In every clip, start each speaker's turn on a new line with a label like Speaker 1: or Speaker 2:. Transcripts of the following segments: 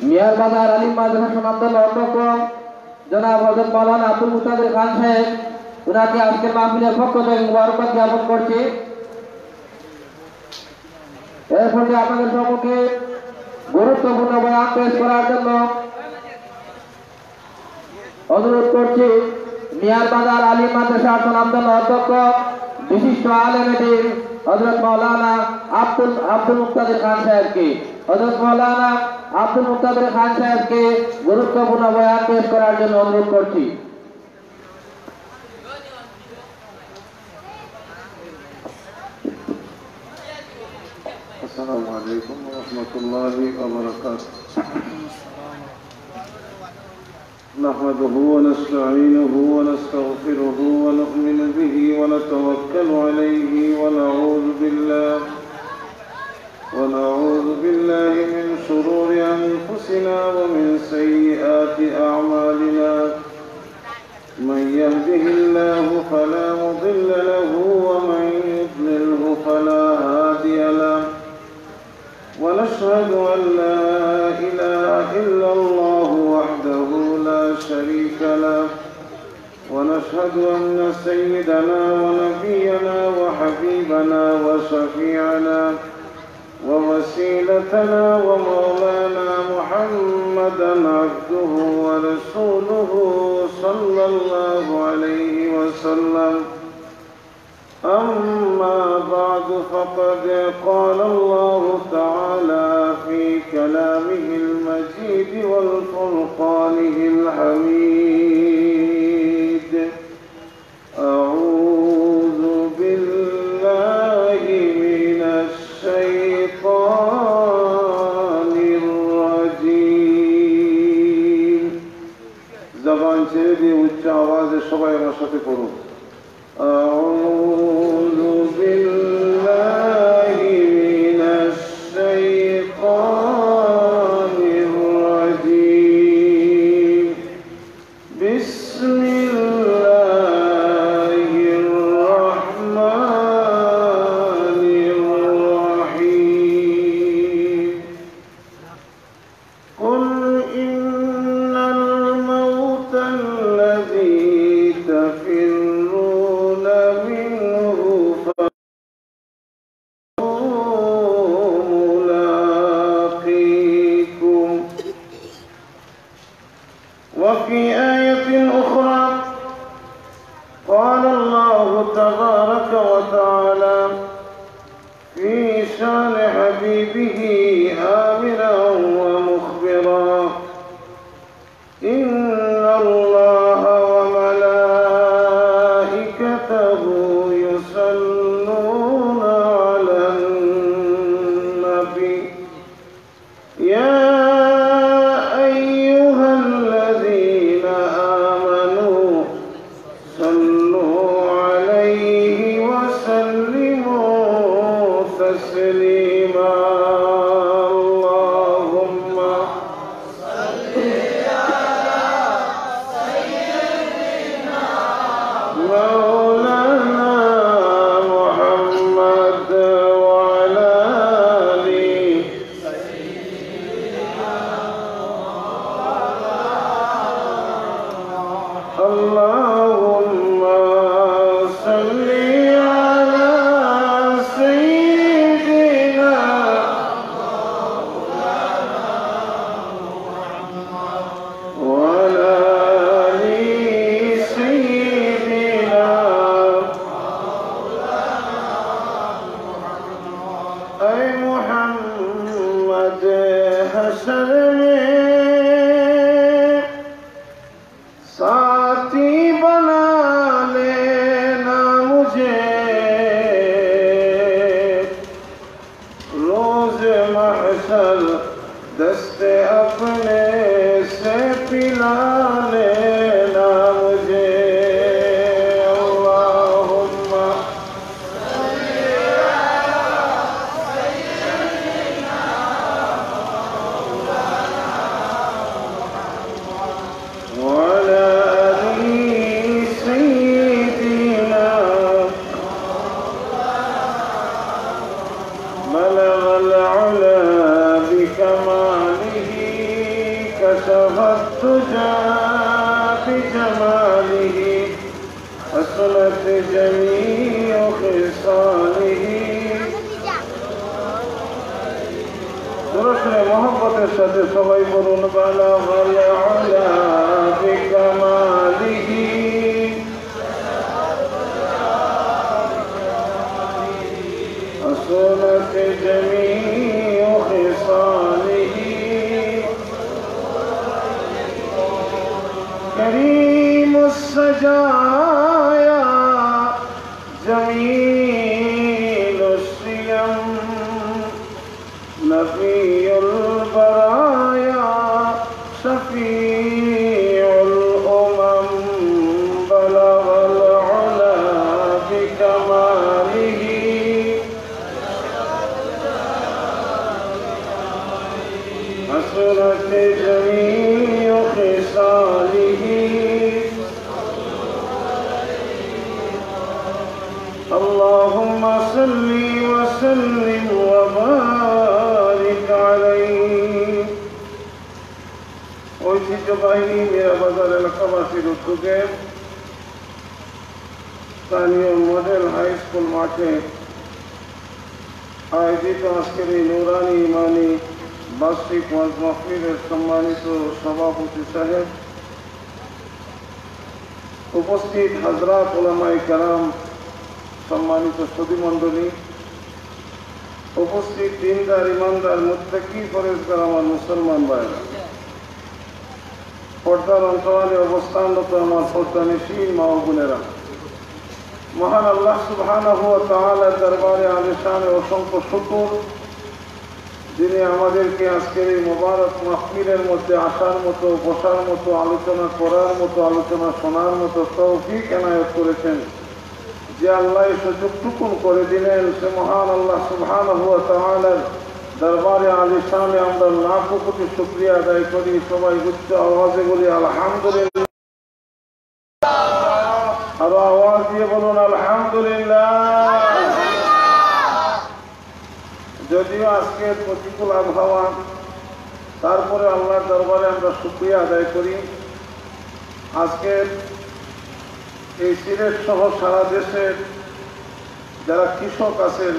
Speaker 1: মিয়ার বাজার, আলিম মাদ্রাসা সমাপ্তল অধ্যক্ষ জনাব হজরত মৌলানা আব্দুল মুস্তাদের খান সাহেব। ওনাকে আজকের মাহফিলের পক্ষ থেকে মুবারকবাদ জ্ঞাপন করছি। এর ফলে আপনাদের সম্মুখে গুরুত্বপূর্ণ বয়ান পেশ করার জন্য অনুরোধ করছি, মিয়ার বাজার, আলিম মাদ্রাসা সনামদন অধ্যক্ষ, বিশিষ্ট আলেমেটির হজরত মৌলানা আব্দুল আব্দুল মুক্তাদির খান সাহেবকে। হজরত মৌলানা আব্দুল মুক্তাদির খান সাহেবকে গুরুত্বপূর্ণ বয়ান পেশ করার জন্য অনুরোধ করছি
Speaker 2: السلام عليكم ورحمة الله وبركاته نحمده ونستعينه ونستغفره ونؤمن به ونتوكل عليه ونعوذ بالله ونعوذ بالله من شرور أنفسنا ومن سيئات أعمالنا. من يهده الله فلا مضل له ومن يضلله فلا هادي له. ونشهد أن لا إله إلا الله وحده لا شريك له. ونشهد أن سيدنا ونبينا وحبيبنا وشفيعنا ووسيلتنا ومولانا محمدا عبده ورسوله صلى الله عليه وسلم. أما بعد فقد قال الله تعالى في كلامه المجيد والفرقانه الحميد. আওয়াজে সবাই আমার সাথে করুন সাথে সবাই বলুন এলাকাবাসীর উদ্যোগে স্থানীয় মডেল হাই স্কুল মাঠে আয়োজিত আজকের এই নুরানি ইমানি বার্ষিক মাহফিলের সম্মানিত সভাপতি সাহেব, উপস্থিত হাজরাত ওলামাই কালাম সম্মানিত সদীমণ্ডলী উপস্থিত দিনদার, ইমানদার, মুত্তাকি ফরেজগার, আমার মুসলমান ভাইরা। পর্দার অন্তরালে অবস্থানরত আমার পর্দানিসীন মা বোনেরা। মহান আল্লাহ তাআলার দরবারে আলিশানে অসংখ্য শুকর, যিনি আমাদেরকে আজকের এই মোবারক মাহফিলের মধ্যে আসার মতো, বসার মতো, আলোচনা করার মতো, আলোচনা শোনার মতো তৌফিক এনায়ত করেছেন। যে আল্লাহ সুযোগটুকুন করে দিলেন, সে মহান আল্লাহ সুবহানাহু ওয়া তাআলার দরবারে আলিশানে আমরা লাখ কোটি শুকরিয়া আদায় করি, সবাই উচ্চ আওয়াজে বলি, আলহামদুলিল্লাহ। আরও আওয়াজ দিয়ে বলুন, আলহামদুলিল্লাহ। যদিও আজকে প্রতিকূল আবহাওয়া, তারপরে আল্লাহর দরবারে আমরা শুক্রিয়া আদায় করি। আজকের এই সিলেট সহ সারা দেশের যারা কৃষক আছেন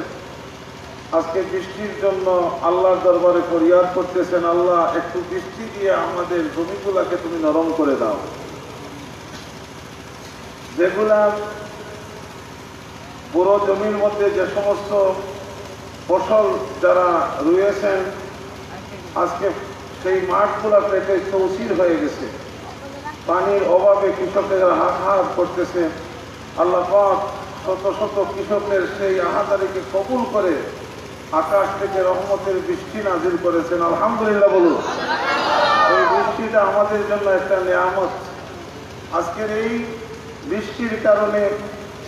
Speaker 2: আজকে বৃষ্টির জন্য আল্লাহর দরবারে ফরিয়াদ করতেছেন, আল্লাহ, একটু বৃষ্টি দিয়ে আমাদের জমিগুলাকে তুমি নরম করে দাও। যেগুলা পুরো জমির মধ্যে যে সমস্ত ফসল যারা রয়েছেন, আজকে সেই মাঠগুলা পেটে চৌচির হয়ে গেছে। পানির অভাবে কৃষকেরা হাহাকার করতেছে। আল্লাহ শত শত কৃষকের সেই আহাদারিকে কবুল করে আকাশ থেকে রহমতের বৃষ্টি নাজিল করেছেন, আলহামদুলিল্লাহ বলুন। এই বৃষ্টিটা আমাদের জন্য একটা নিয়ামত। আজকের এই বৃষ্টির কারণে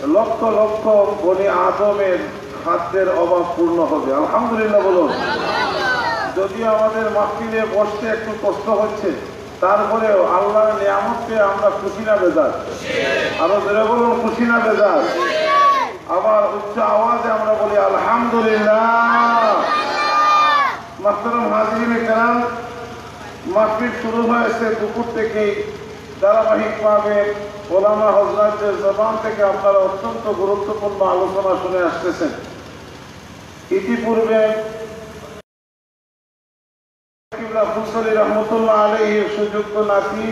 Speaker 2: লক্ষ লক্ষ বনে আদমের খাদ্যের অভাব পূর্ণ হবে। আলহামদুলিল্লাহ বলুন। যদিও আমাদের মাহফিলে বসতে একটু কষ্ট হচ্ছে, তারপরেও আল্লাহর নিয়ামতকে আমরা খুশি না বেজার। আরও জোরে বলুন, খুশি না বেজার? আবার উচ্চ আওয়াজে আমরা বলি, আলহামদুলিল্লাহ। মাস্তরম হাজিরিনে কেরাম মাহফিল শুরু হয়েছে দুপুর থেকেই ধারাবাহিকভাবে ওলামা হজরাতের জবান থেকে আপনারা অত্যন্ত গুরুত্বপূর্ণ আলোচনা শুনে আসতেছেন। ইতিপূর্বে রহমতুল্লাহ আলহীর সুযোগ্য নাতি,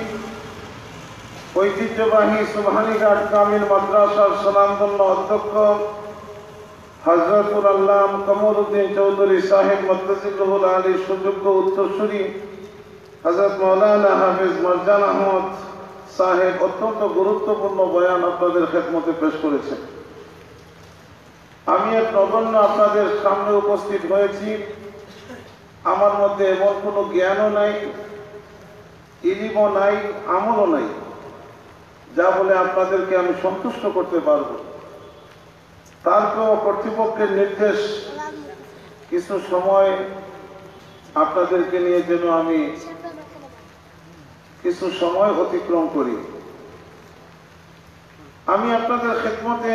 Speaker 2: ঐতিহ্যবাহী সুবহানীঘাট কামিল মাদ্রাসার সুনামধন্য অধ্যক্ষ হজরতুল আল্লাম কমরুদ্দিন চৌধুরী সাহেব মদ্দাজিবুল আলী সুযোগ্য উত্তরসূরি হজরত মৌলানা হাফিজ মরজান আহমদ সাহেব অত্যন্ত গুরুত্বপূর্ণ বয়ান আপনাদের খেদমতে পেশ করেছেন আমি এক নগণ্য আপনাদের সামনে উপস্থিত হয়েছি। আমার মধ্যে এমন কোনো জ্ঞানও নাই, ইলিমও নাই, আমলও নাই, যা বলে আপনাদেরকে আমি সন্তুষ্ট করতে পারব। তারপরেও কর্তৃপক্ষের নির্দেশ, কিছু সময় আপনাদেরকে নিয়ে যেন আমি কিছু সময় অতিক্রম করি। আমি আপনাদের খেদমতে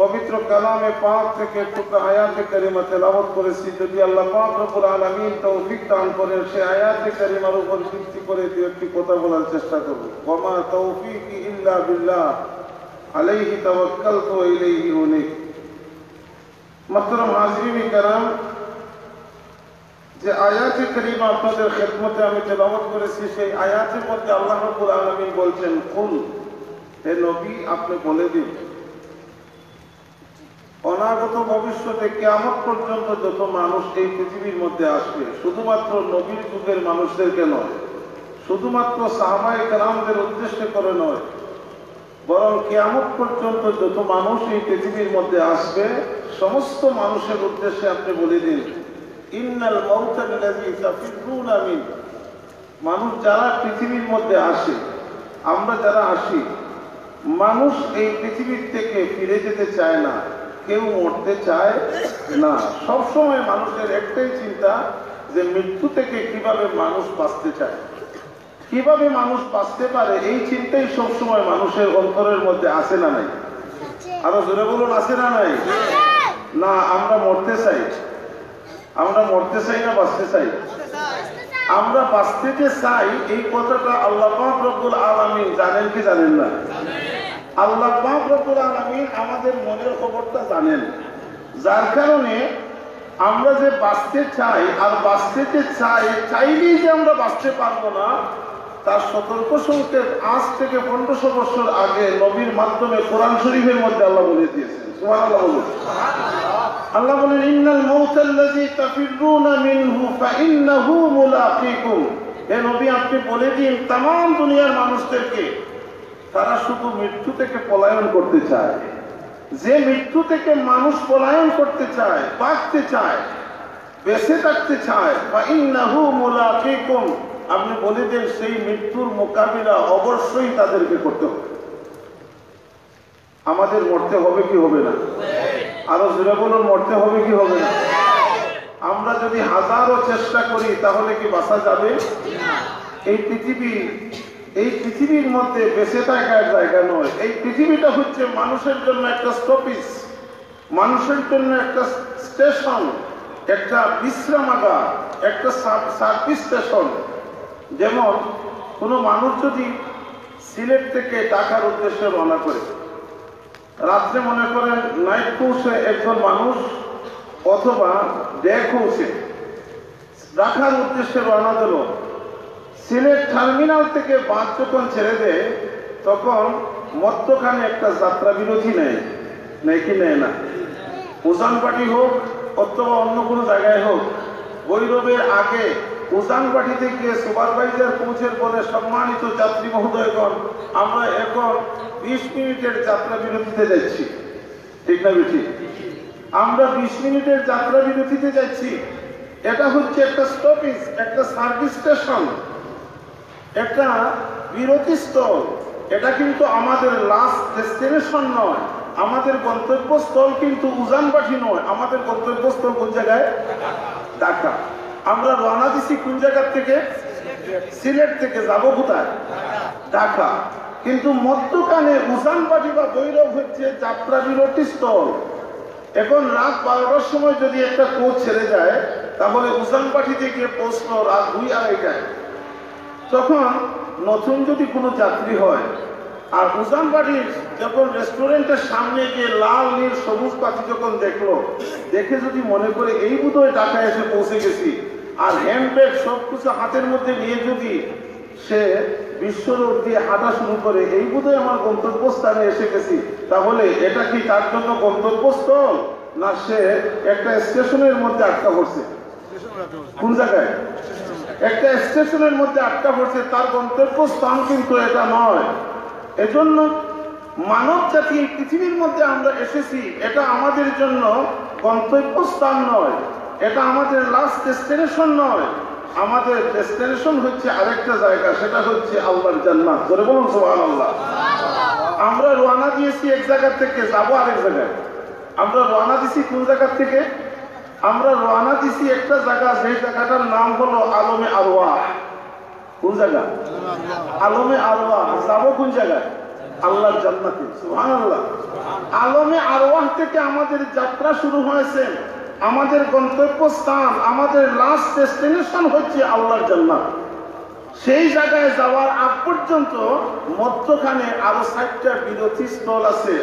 Speaker 2: পবিত্র কালামে পাক থেকে টুকা আয়াতে কারিমা তেলাওয়াত করেছি। যদি আল্লাহ পাক রব্বুল আলামিন তৌফিক দান করেন, সে আয়াতে কারিমার উপর ভিত্তি করে দু একটি কথা বলার চেষ্টা করব। ওমা তৌফিক ইল্লা বিল্লাহ। আলাইহি তাওয়াক্কালতু ওয়া ইলাইহি উনীব মাহতারাম হাজরিন کرام যে আয়াতে করিমা আপনাদের খেদমতে আমি তেলাওয়াত করেছি সেই আয়াতের মধ্যে আল্লাহ রাব্বুল আলামিন বলছেন কুল হে নবী আপনি বলে দিন অনাগত ভবিষ্যতে কেমন পর্যন্ত যত মানুষ এই পৃথিবীর মধ্যে আসবে শুধুমাত্র নবীর যুগের মানুষদেরকে নয় শুধুমাত্র সাহাবাই কালামদের উদ্দেশ্যে করে নয় বরং কেয়ামত পর্যন্ত যত মানুষ এই পৃথিবীর মধ্যে আসবে, সমস্ত মানুষের উদ্দেশ্যে আপনি বলে দিন, ইন্নাল মানুষ যারা পৃথিবীর মধ্যে আসে, আমরা যারা আসি, মানুষ এই পৃথিবীর থেকে ফিরে যেতে চায় না, কেউ মরতে চায় না। সবসময় মানুষের একটাই চিন্তা যে মৃত্যু থেকে কীভাবে মানুষ বাঁচতে চায়। কীভাবে মানুষ বাঁচতে পারে, এই চিন্তাই সবসময় মানুষের অন্তরের মধ্যে আসে না নাই? আরও জোরে বলুন আসে না নাই? না, আমরা মরতে চাই। আমরা মরতে চাই না বাঁচতে চাই? আমরা বাঁচতে যে চাই, এই কথাটা আল্লাহ রব্বুল আলামিন জানেন কি জানেন না? আল্লাহ রব্বুল আলামিন আমাদের মনের খবরটা জানেন। যার কারণে আমরা যে বাঁচতে চাই, আর বাঁচতে যে চাই, চাইলেই যে আমরা বাঁচতে পারব না তার সতর্ক সংকেত আজ থেকে পনেরোশো বছর আগে নবীর মাধ্যমে কোরআন শরীফের মধ্যে আল্লাহ বলে দিয়েছেন। আল্লাহ বলেন, ইন্নাল মৌতাল্লাজি তাফিরুনা মিনহু ফাইন্নাহু মুলাকিকুম। হে নবী, আপনি বলে দিন তাম, দুনিয়ার মানুষদেরকে, তারা শুধু মৃত্যু থেকে পলায়ন করতে চায়। যে মৃত্যু থেকে মানুষ পলায়ন করতে চায়, বাঁচতে চায়, বেঁচে থাকতে চায় বা ইন্নাহু মুলাকিকুম। আপনি বলে দেন সেই মৃত্যুর মোকাবিলা অবশ্যই তাদেরকে করতে হবে। আমাদের মরতে হবে কি হবে না? আরও জোরে বলুন, মরতে হবে কি হবে না? আমরা যদি হাজারো চেষ্টা করি, তাহলে কি বাঁচা যাবে? এই পৃথিবী, এই পৃথিবীর মধ্যে বেঁচে থাকার জায়গা নয়। এই পৃথিবীটা হচ্ছে মানুষের জন্য একটা স্টপিস মানুষের জন্য একটা স্টেশন, একটা বিশ্রামাগার, একটা সার্ভিস স্টেশন। যেমন কোনো মানুষ যদি সিলেট থেকে ঢাকার উদ্দেশ্যে রওনা করে, রাত্রে মনে করেন নাইট পৌঁছে একজন মানুষ অথবা ডে পৌঁছে রাখার উদ্দেশ্যে রওনা দিল, সিলেট টার্মিনাল থেকে বাস যখন ছেড়ে দেয়, তখন মধ্যখানে একটা যাত্রা বিরতি নেয় নেয় কি নেয় না। উজানপাটি হোক অথবা অন্য কোনো জায়গায় হোক বৈরবের আগে উজানপাটিতে গিয়ে সুপারভাইজার পৌঁছের পরে সম্মানিত যাত্রী মহোদয়গণ, আমরা এখন বিশ মিনিটের যাত্রা বিরতিতে যাচ্ছি। ঠিক না বেঠি? আমরা বিশ মিনিটের যাত্রা বিরতিতে যাচ্ছি। এটা হচ্ছে একটা স্টপেজ একটা সার্ভিস স্টেশন একটা বিরতি বিরতিস্থল এটা কিন্তু আমাদের লাস্ট ডেস্টিনেশন নয়, আমাদের গন্তব্যস্থল কিন্তু উজানবাটি নয়। আমাদের গন্তব্যস্থল কোন জায়গায়? ঢাকা। আমরা রওনা দিছি কোন জায়গার থেকে? সিলেট থেকে, যাব কোথায়? ঢাকা। কিন্তু মধ্যখানে উজানবাটি বা গৈরব হচ্ছে যাত্রা বিরতি স্থল। এখন রাত বারোটার সময় যদি একটা কোচ ছেড়ে যায়, তাহলে উজানবাটিতে গিয়ে পৌঁছলো রাত দুই আড়াইটায়। তখন নতুন যদি কোনো যাত্রী হয় আর উজানবাড়ির যখন রেস্টুরেন্টের সামনে গিয়ে লাল, নীল, সবুজ পাখি যখন দেখল, দেখে যদি মনে করে এই বোধহয় ঢাকায় এসে পৌঁছে গেছি। আর হ্যান্ডব্যাগ সব কিছু হাতের মধ্যে নিয়ে যদি সে বিশ্ব রোড দিয়ে হাঁটা শুরু করে, এই বোধহয় আমার গন্তব্যস্থানে এসে গেছি। তাহলে এটা কি তার জন্য গন্তব্যস্থল? না সে একটা স্টেশনের মধ্যে আটকা পড়ছে? কোন জায়গায়? একটা স্টেশনের মধ্যে আটকা পড়ছে, তার গন্তব্যস্থান কিন্তু এটা নয়। এজন্য মানব জাতি পৃথিবীর মধ্যে আমরা এসেছি, এটা আমাদের জন্য গন্তব্য স্থান নয়, এটা আমাদের লাস্ট ডেস্টিনেশন নয়। আমাদের ডেস্টিনেশন হচ্ছে আরেকটা জায়গা, সেটা হচ্ছে আল্লাহর জান্নাত। ধরে বলুন, সুবহানাল্লাহ। আমরা রওনা দিয়েছি এক জায়গা থেকে, যাব আরেক জায়গায়। আমরা রওনা দিছি কোন জায়গা থেকে? আমরা রওনা দিছি একটা জায়গা সেই জায়গাটার নাম হলো আলমে আরওয়া কোন জায়গা আলমে আরওয়া, যাব কোন জায়গায়? আল্লাহর জান্নাতে, সুবহানাল্লাহ। আলমে আরওয়াহ থেকে আমাদের যাত্রা শুরু হয়েছে। আমাদের গন্তব্য স্থান আমাদের লাস্ট ডেস্টিনেশন হচ্ছে আল্লাহর জান্নাত। সেই জায়গায় যাওয়ার আগ পর্যন্ত মধ্যখানে আরও ষাটটা বিরতি স্থল আছে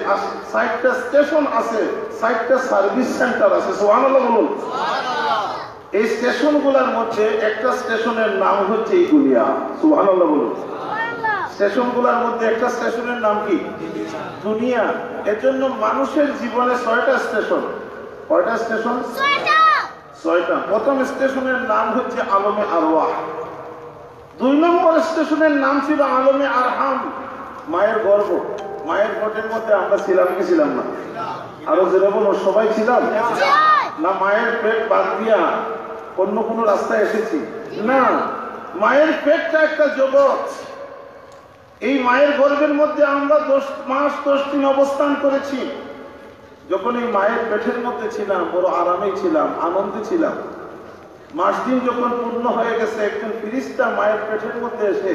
Speaker 2: ষাটটা স্টেশন আছে, ষাটটা সার্ভিস সেন্টার আছে। সোহান বলুন। এই স্টেশনগুলোর মধ্যে একটা স্টেশনের নাম হচ্ছে দুনিয়া সুহান বলুন। স্টেশনগুলোর মধ্যে একটা স্টেশনের নাম কি? দুনিয়া। এর জন্য মানুষের জীবনে ছয়টা স্টেশন। কয়টা স্টেশন? ছয়টা। প্রথম স্টেশনের নাম হচ্ছে আলমে আরওয়াহ। দুই নম্বর স্টেশনের নাম ছিল আলমে আরহাম মায়ের গর্ব। মায়ের গর্বের মধ্যে আমরা ছিলাম কি ছিলাম না? আরও যেরকম সবাই ছিলাম। না মায়ের পেট বাদ দিয়া অন্য কোনো রাস্তায় এসেছি। না, মায়ের পেটটা একটা জগৎ। এই মায়ের গর্ভের মধ্যে আমরা দশ মাস দশ দিন অবস্থান করেছি। যখন এই মায়ের পেটের মধ্যে ছিলাম, বড় আরামেই ছিলাম, আনন্দে ছিলাম। মাস দিন যখন পূর্ণ হয়ে গেছে, একজন ফিরিস্তা মায়ের পেটের মধ্যে এসে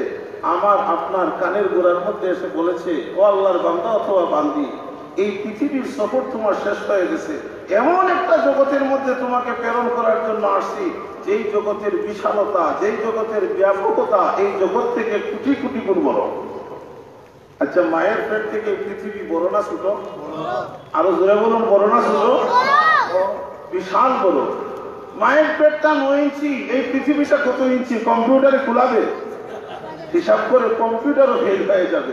Speaker 2: আমার আপনার কানের গোড়ার মধ্যে এসে বলেছে, ও আল্লাহর বান্দা অথবা বান্দি, এই পৃথিবীর সফর তোমার শেষ হয়ে গেছে। এমন একটা জগতের মধ্যে তোমাকে প্রেরণ করার জন্য আসছি, যেই জগতের বিশালতা, যেই জগতের ব্যাপকতা, এই জগৎ থেকে কোটি কোটি গুণ বড়। আচ্ছা মায়ের পেট থেকে পৃথিবী বড় না ছোট? আরও জোরে বলুন, বড় না ছোট? বিশাল বড়। মায়ের পেটটা নয় ইঞ্চি, এই পৃথিবীটা কত ইঞ্চি? কম্পিউটারে খোলাবে হিসাব করে কম্পিউটারও ফেল হয়ে যাবে।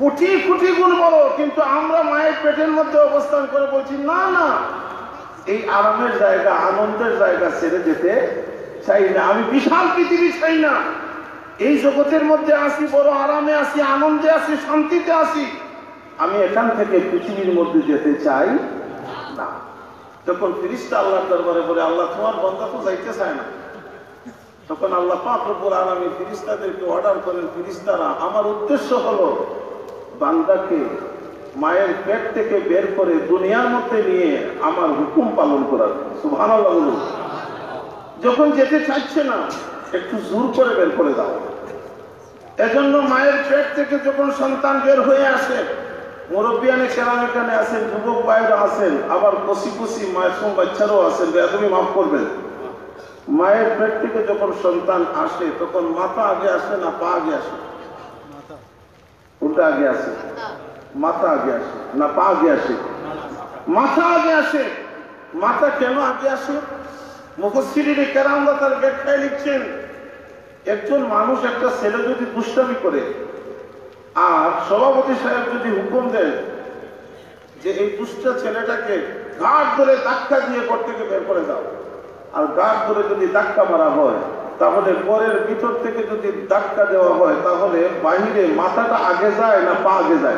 Speaker 2: কোটি কোটি গুণ বড়, কিন্তু আমরা মায়ের পেটের মধ্যে অবস্থান করে বলছি, না না। এই আরামের জায়গা, আনন্দের জায়গা ছেড়ে যেতে চাই না। আমি বিশাল পৃথিবী চাই না। এই জগতের মধ্যে আসি, বড় আরামে আসি, আনন্দে আসি, শান্তিতে আসি। আমি এখান থেকে পৃথিবীর মধ্যে যেতে চাই না। যখন ফিরিস্তা আল্লাহর দরবারে বলে, আল্লাহ, তোমার বন্ধা তো যাইতে চায় না। তখন আল্লাহ পাক রব্বুল আলামিন ফিরিস্তাদেরকে অর্ডার করেন, ফিরিস্তারা, আমার উদ্দেশ্য হলো বান্দাকে মায়ের পেট থেকে বের করে দুনিয়ার মধ্যে নিয়ে আমার হুকুম পালন করার। বলুন। যখন যেতে চাইছে না, একটু জোর করে বের করে দাও। এজন্য মায়ের পেট থেকে যখন সন্তান বের হয়ে আসে, মুরব্বিয়ানে কেরাম এখানে আছেন যুবক ভাইরা আছেন আবার কষি কষি মায়ের বাচ্চারাও আছেন তুমি মাফ করবেন। মায়ের পেট থেকে যখন সন্তান আসে, তখন মাথা আগে আসে না পা আগে আসে? উল্টা আগে আসে মাথা আগে আসে না, পা আগে আসে মাথা আগে আসে মাথা কেন আগে আসে মুখশ্রীর কেরামদা তার ব্যাখ্যায় লিখছেন, একজন মানুষ একটা ছেলে যদি দুষ্টামি করে, আর সভাপতি সাহেব যদি হুকুম দেন যে এই দুষ্ট ছেলেটাকে ঘাট ধরে ধাক্কা দিয়ে ঘর থেকে বের করে দাও, আর গাছ ধরে যদি ধাক্কা মারা হয় তাহলে পরের ভিতর থেকে যদি ধাক্কা দেওয়া হয়, তাহলে বাহিরে মাথাটা আগে যায় না পা আগে যায়?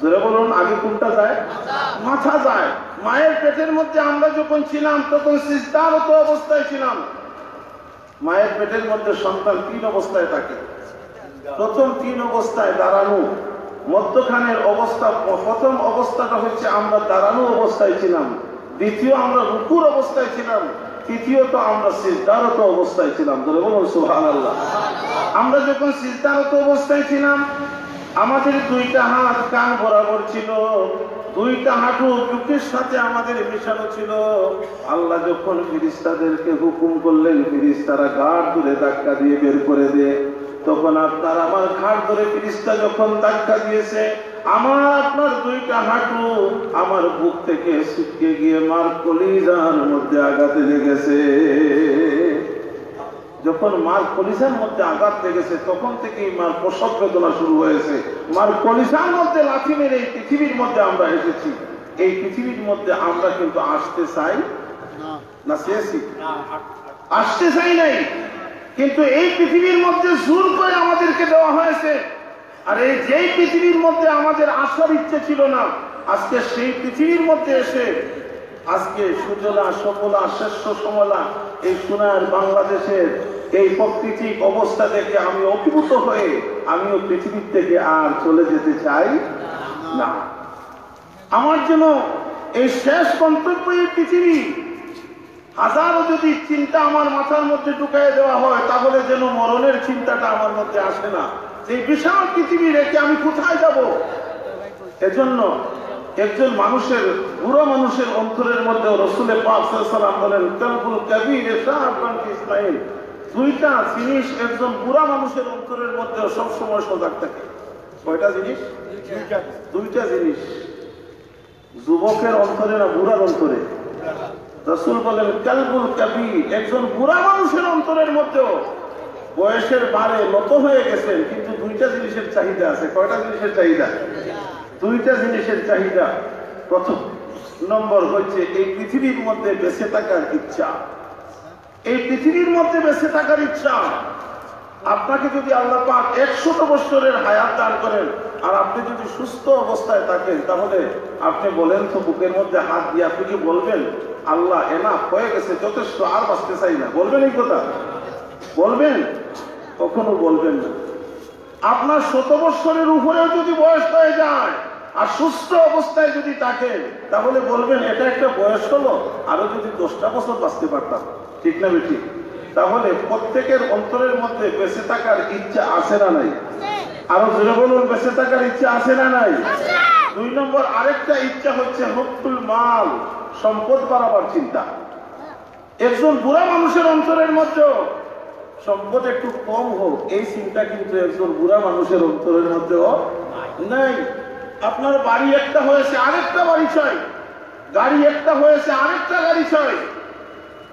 Speaker 2: ধরে বলুন, আগে কোনটা যায়? মাথা যায়। মায়ের পেটের মধ্যে আমরা যখন ছিলাম, তখন সিজদারত অবস্থায় ছিলাম। মায়ের পেটের মধ্যে সন্তান তিন অবস্থায় থাকে। প্রথম তিন অবস্থায় দাঁড়ানো। মধ্যখানের অবস্থা, প্রথম অবস্থাটা হচ্ছে আমরা দাঁড়ানো অবস্থায় ছিলাম। দ্বিতীয় আমরা রুকুর অবস্থায় ছিলাম। তৃতীয়ত আমরা সিদ্ধারত অবস্থায় ছিলাম। ধরে বলুন সুহান আল্লাহ আমরা যখন সিদ্ধারত অবস্থায় ছিলাম, আমাদের দুইটা হাত কান বরাবর ছিল, দুইটা হাঁটু বুকের সাথে আমাদের মিশানো ছিল। আল্লাহ যখন ফিরিস্তাদেরকে হুকুম করলেন ফিরিস্তারা ঘাট ধরে ধাক্কা দিয়ে বের করে দে তখন আপনার আমার ঘাট ধরে ফিরিস্তা যখন ধাক্কা দিয়েছে আমার আপনার দুইটা হাঁটু আমার বুক থেকে ছিটকে গিয়ে মার কলিজার মধ্যে আঘাতে লেগেছে। যখন মার কলিজার মধ্যে আঘাত লেগেছে তখন থেকেই মার প্রসব বেদনা শুরু হয়েছে। মার কলিজার মধ্যে লাথি মেরে এই পৃথিবীর মধ্যে আমরা এসেছি। এই পৃথিবীর মধ্যে আমরা কিন্তু আসতে চাই না। চেয়েছি? আসতে চাই নাই। কিন্তু এই পৃথিবীর মধ্যে জোর করে আমাদেরকে দেওয়া হয়েছে। আর এই যেই পৃথিবীর মধ্যে আমাদের আসার ইচ্ছে ছিল না, আজকে সেই পৃথিবীর মধ্যে এসে আজকে সুজলা, সফলা, শ্রেষ্ঠ সমলা এই সোনার বাংলাদেশের এই প্রকৃতিক অবস্থা দেখে আমি অভিভূত হয়ে আমিও পৃথিবীর থেকে আর চলে যেতে চাই না। আমার জন্য এই শেষ গন্তব্য এই পৃথিবী। হাজারো যদি চিন্তা আমার মাথার মধ্যে ঢুকাই দেওয়া হয়, তাহলে যেন মরণের চিন্তাটা আমার মধ্যে আসে না। এই বিশাল পৃথিবী রেখে আমি কোথায় যাব? এজন্য একজন মানুষের বুড়ো মানুষের অন্তরের মধ্যে রসুলের পাক সাল্লাম বলেন কলবুল কবির ইসমাইল দুইটা জিনিস একজন বুড়া মানুষের অন্তরের মধ্যে সবসময় সজাগ থাকে। কয়টা জিনিস? দুইটা। জিনিস। যুবকের অন্তরে না বুড়ার অন্তরে? রসুল বলেন কালবুল কাবি একজন বুড়া মানুষের অন্তরের মধ্যেও বয়সের বারে নত হয়ে গেছেন, কিন্তু দুইটা জিনিসের চাহিদা আছে। কয়টা জিনিসের চাহিদা? দুইটা জিনিসের চাহিদা। প্রথম নম্বর হচ্ছে, এই পৃথিবীর মধ্যে বেঁচে থাকার ইচ্ছা। এই পৃথিবীর মধ্যে বেঁচে থাকার ইচ্ছা। আপনাকে যদি আল্লাহ পাক একশত বছরের হায়াত দান করেন, আর আপনি যদি সুস্থ অবস্থায় থাকেন, তাহলে আপনি বলেন তো, বুকের মধ্যে হাত দিয়ে আপনি কি বলবেন? আল্লাহ এনা হয়ে গেছে, যথেষ্ট, আর বাঁচতে চাই না। বলবেন এই কথা? বলবেন? কখনো বলবেন না। আপনার শত বৎসরের উপরেও যদি বয়স হয়ে যায় আর সুস্থ অবস্থায় যদি থাকে তাহলে বলবেন, এটা একটা বয়স হলো আরও যদি দশটা বছর বাঁচতে পারতাম। ঠিক না বেঠি তাহলে প্রত্যেকের অন্তরের মধ্যে বেঁচে থাকার ইচ্ছা আছে না নাই? আরও জোরে বলুন, বেঁচে থাকার ইচ্ছা আছে না নাই? দুই নম্বর, আরেকটা ইচ্ছা হচ্ছে হকুল মাল, সম্পদ বাড়াবার চিন্তা। একজন বুড়া মানুষের অন্তরের মধ্যে সম্পদ একটু কম হোক, এই চিন্তা কিন্তু একজন বুড়া মানুষের অন্তরের মধ্যেও নাই। আপনার বাড়ি একটা হয়েছে, আরেকটা বাড়ি চাই। গাড়ি একটা হয়েছে, আরেকটা গাড়ি চাই।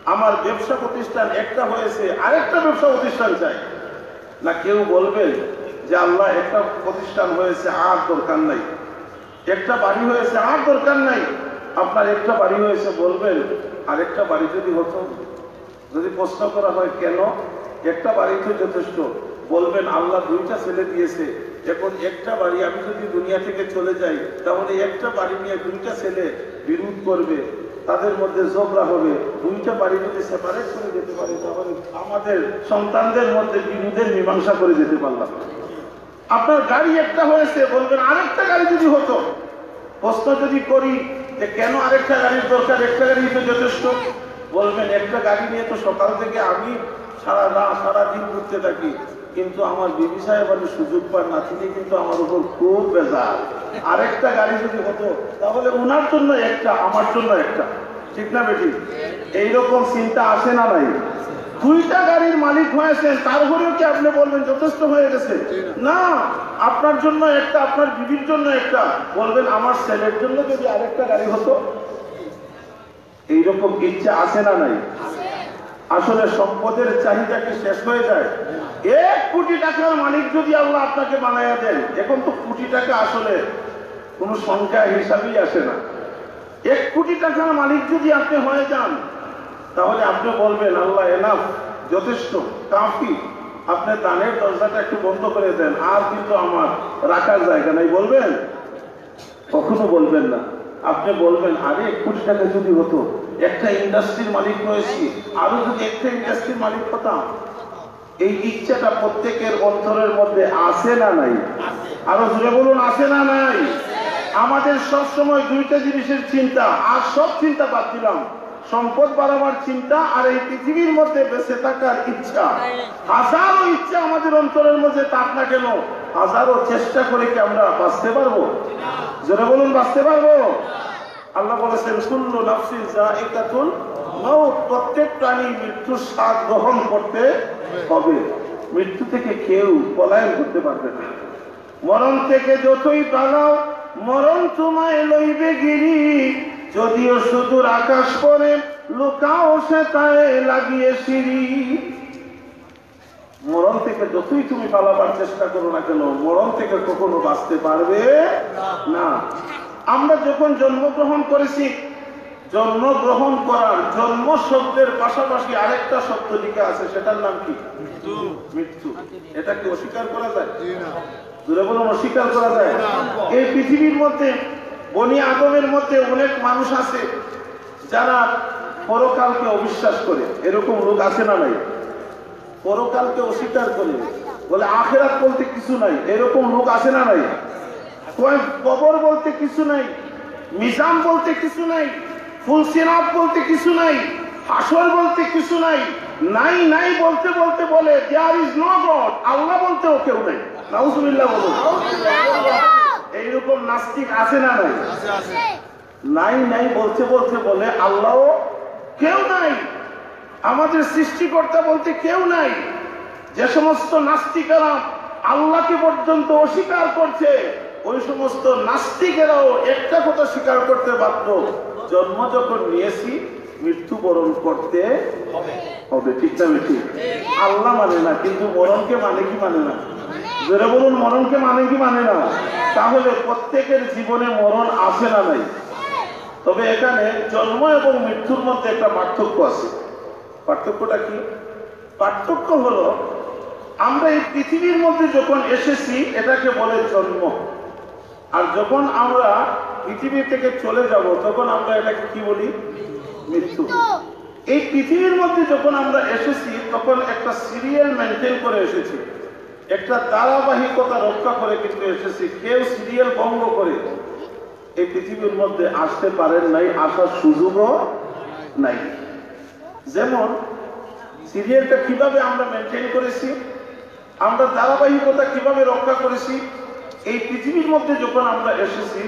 Speaker 2: আমার ব্যবসা প্রতিষ্ঠান একটা হয়েছে, আরেকটা ব্যবসা প্রতিষ্ঠান চাই। না, কেউ বলবেন যে, আল্লাহ, একটা প্রতিষ্ঠান হয়েছে, আর দরকার নাই। একটা বাড়ি হয়েছে, আর দরকার নাই। আপনার একটা বাড়ি হয়েছে, বলবেন, আরেকটা বাড়ি যদি হতো? যদি প্রশ্ন করা হয়, কেন? একটা বাড়ি তো যথেষ্ট। বলবেন, আল্লাহ দুইটা ছেলে দিয়েছে। এখন একটা বাড়ি, আমি যদি দুনিয়া থেকে চলে যাই, তাহলে একটা বাড়ি নিয়ে দুইটা ছেলে বিরোধ করবে, তাদের মধ্যে ঝগড়া হবে। দুইটা বাড়ি যদি সেপারেট করে যেতে পারে, তাহলে আমাদের সন্তানদের মধ্যে বিরোধের মীমাংসা করে যেতে পারলাম। আপনার গাড়ি একটা হয়েছে, বলবেন, আরেকটা গাড়ি যদি হতো। প্রশ্ন যদি করি যে কেন আরেকটা গাড়ির দরকার, একটা গাড়ি তো যথেষ্ট। বলবেন, একটা গাড়ি নিয়ে তো সকাল থেকে আমি সারা রাত, সারা দিন ঘুরতে থাকি। কিন্তু আমার বিবি সাহেব আমি সুযোগ পান না, তিনি কিন্তু আমার উপর খুব বেজার। আরেকটা গাড়ি যদি হতো, তাহলে ওনার জন্য একটা, আমার জন্য একটা। ঠিক না বেটি? এইরকম চিন্তা আসে না নাই দুইটা গাড়ির মালিক হয়েছেন তারপরেও কি আপনি বলবেন, যথেষ্ট হয়ে গেছে? না, আপনার জন্য একটা, আপনার বিবির জন্য একটা। বলবেন, আমার ছেলের জন্য যদি আরেকটা গাড়ি হতো? এইরকম ইচ্ছা আছে না নাই আসলে সম্পদের চাহিদা কি শেষ হয়ে যায়? এক কোটি টাকার মালিক যদি আল্লাহ আপনাকে বানাইয়া দেন এখন তো কোটি টাকা আসলে কোনো সংখ্যা হিসাবেই আসে না। এক কোটি টাকার মালিক যদি আপনি হয়ে যান, তাহলে আপনি বলবেন, আল্লাহ এনাফ যথেষ্ট, কাফি। আপনি দানের দরজাটা একটু বন্ধ করে দেন, আর কিন্তু আমার রাখার জায়গা নাই। বলবেন? কখনো বলবেন না। আপনি বলবেন আরে এক কোটি টাকা যদি হতো একটা ইন্ডাস্ট্রির মালিক হয়েছি আরও যদি একটা ইন্ডাস্ট্রির মালিক হতাম এই ইচ্ছাটা প্রত্যেকের অন্তরের মধ্যে আছে না নাই? আরও জুড়ে বলুন আছে না নাই? আমাদের সব সময় দুইটা জিনিসের চিন্তা আর সব চিন্তা বাদ দিলাম। সম্পদ বাড়াবার চিন্তা আর এই পৃথিবীর মধ্যে বেঁচে থাকার ইচ্ছা। হাজারো ইচ্ছা আমাদের অন্তরের মধ্যে তাক না কেন? হাজারো চেষ্টা করে কি আমরা বাঁচতে পারব? যেটা বলুন, বাঁচতে পারব? আল্লাহ বলেছেন শূন্য নাফসি জায়গাতুল মৌত প্রত্যেক প্রাণী মৃত্যুর স্বাদ গ্রহণ করতে হবে। মৃত্যু থেকে কেউ পলায়ন করতে পারবে না। মরণ থেকে যতই পালাও, মরণ তোমায় লইবে গিরি। যদিও সুদূর আকাশ পরে, লুকাও সে তাই লাগিয়ে সিঁড়ি। মরণ থেকে যতই তুমি পালাবার চেষ্টা করো না কেন মরণ থেকে কখনো বাঁচতে পারবে না। আমরা যখন জন্মগ্রহণ করেছি জন্মগ্রহণ করার জন্ম শব্দের পাশাপাশি আরেকটা শব্দ লিখা আছে সেটার নাম কি? মৃত্যু। এটা কি অস্বীকার করা যায়? দূরে বলুন অস্বীকার করা যায়? এই পৃথিবীর মধ্যে বনি আদমের মধ্যে অনেক মানুষ আছে যারা পরকালকে অবিশ্বাস করে। এরকম লোক আছে না নাই? পরকালকে অস্বীকার করে। বলে আখেরাত বলতে কিছু নাই। এরকম লোক আছে না নাই? কয় কবর বলতে কিছু নাই? মিজাম বলতে কিছু নাই? ফুলসিনাত বলতে কিছু নাই? হাসর বলতে কিছু নাই? নাই নাই বলতে বলতে বলে there is no god Allah বলতেও কেউ নাই। নাউজুবিল্লাহ বলুন। এইরকম নাস্তিক আছে না নাই? নাই নাই বলতে বলতে বলে আল্লাহ কেউ নাই। আমাদের সৃষ্টিকর্তা বলতে কেউ নাই। যে সমস্ত নাস্তিকেরা আল্লাহকে পর্যন্ত অস্বীকার করছে, ওই সমস্ত নাস্তিকেরাও একটা কথা স্বীকার করতে বাধ্য, জন্ম যখন নিয়েছি, মৃত্যুবরণ করতে হবে। ঠিক না ঠিক আল্লাহ মানে না, কিন্তু মরণকে মানে কি মানে না? জোরে বলুন, মরণকে মানে কি মানে না? তাহলে প্রত্যেকের জীবনে মরণ আসে না নাই? তবে এখানে জন্ম এবং মৃত্যুর মধ্যে একটা পার্থক্য আছে। পার্থক্যটা কি? পার্থক্য হলো, আমরা এই পৃথিবীর মধ্যে যখন এসেছি, এটাকে বলে জন্ম। আর যখন আমরা পৃথিবী থেকে চলে যাব, তখন আমরা এটাকে কি বলি? মৃত্যু। এই পৃথিবীর মধ্যে যখন আমরা এসেছি, তখন একটা সিরিয়াল মেনটেন করে এসেছি। একটা ধারাবাহিকতা রক্ষা করে কিন্তু এসেছি। কেউ সিরিয়াল ভঙ্গ করে এই পৃথিবীর মধ্যে আসতে পারেন নাই, আসার সুযোগও নাই। যেমন সিরিয়ালটা কীভাবে আমরা মেনটেন করেছি, আমরা ধারাবাহিকতা কীভাবে রক্ষা করেছি, এই পৃথিবীর মধ্যে যখন আমরা এসেছি,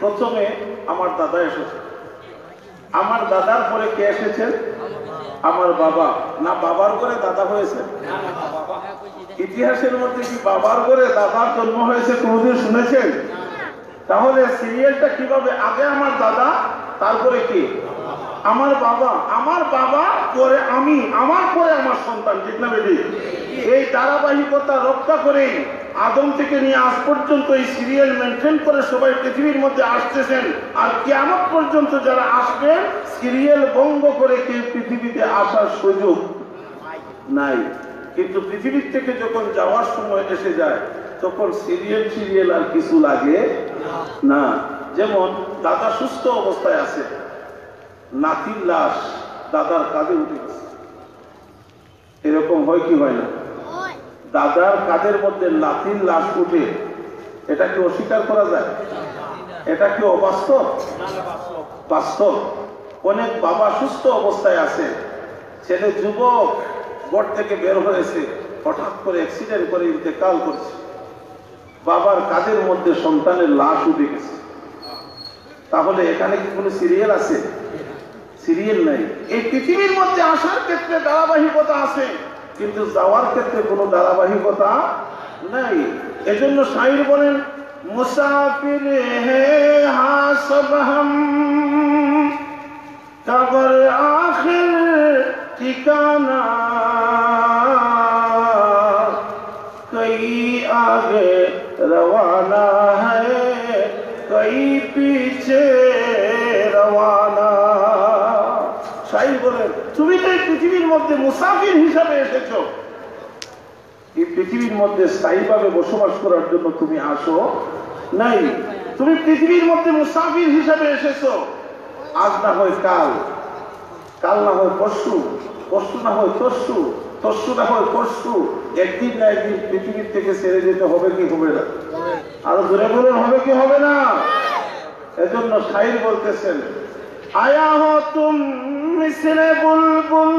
Speaker 2: প্রথমে আমার দাদা এসেছে। আমার দাদার পরে কে এসেছেন আমার বাবা। না, বাবার করে দাদা হয়েছে। ইতিহাসের মধ্যে কি বাবার করে দাদার জন্ম হয়েছে কোনোদিন শুনেছেন? তাহলে সিরিয়ালটা কীভাবে আগে আমার দাদা, তারপরে কি? আমার বাবা আমার বাবা পরে আমি, আমার পরে আমার সন্তান, ঠিক না বেদি এই ধারাবাহিকতা রক্ষা করেই আদম থেকে নিয়ে আজ পর্যন্ত এই সিরিয়াল মেনটেন করে সবাই পৃথিবীর মধ্যে আসতেছেন। আর কেমন পর্যন্ত যারা আসবেন সিরিয়াল বঙ্গ করে কেউ পৃথিবীতে আসার সুযোগ নাই। কিন্তু পৃথিবীর থেকে যখন যাওয়ার সময় এসে যায়, তখন সিরিয়াল সিরিয়াল আর কিছু লাগে না। যেমন দাদা সুস্থ অবস্থায় আছে। নাতির লাশ দাদার কাঁধে উঠে গেছে। এরকম হয় কি হয় না? দাদার কাঁধের মধ্যে নাতির লাশ উঠে এটা কি অস্বীকার করা যায়? এটা কি অবাস্তব? বাস্তব। অনেক বাবা সুস্থ অবস্থায় আছে। ছেলে যুবক বট থেকে বের হয়েছে হঠাৎ করে অ্যাক্সিডেন্ট করে ইন্তেকাল করছে। বাবার কাঁধের মধ্যে সন্তানের লাশ উঠে গেছে। তাহলে এখানে কি কোনো সিরিয়াল আছে? সিরিয়াল নাই। এই পৃথিবীর মধ্যে আসার ক্ষেত্রে ধারাবাহিকতা আছে, কিন্তু যাওয়ার ক্ষেত্রে কোনো ধারাবাহিকতা নাই। এজন্য সাইর বলেন, মুসাফির হে হাসব হাম কবর আখির ঠিকানা কই আগে রওয়ানা হে কই পিছে রওয়ানা পৃথিবীর মধ্যে মুসাফির হিসাবে এসেছ। এই পৃথিবীর মধ্যে স্থায়ীভাবে বসবাস করার জন্য তুমি আসো নাই। তুমি পৃথিবীর মধ্যে মুসাফির হিসাবে এসেছ। আজ না হয় কাল। কাল না হয় পরশু। পরশু না হয় তরশু। তরশু না হয় পরশু। একদিন না একদিন পৃথিবীর থেকে ছেড়ে যেতে হবে কি হবে না? আরও ধরে বলুন, হবে কি হবে না? এজন্য শাইর বলতেছেন আয়া হ তুম মিশরে বুলবুল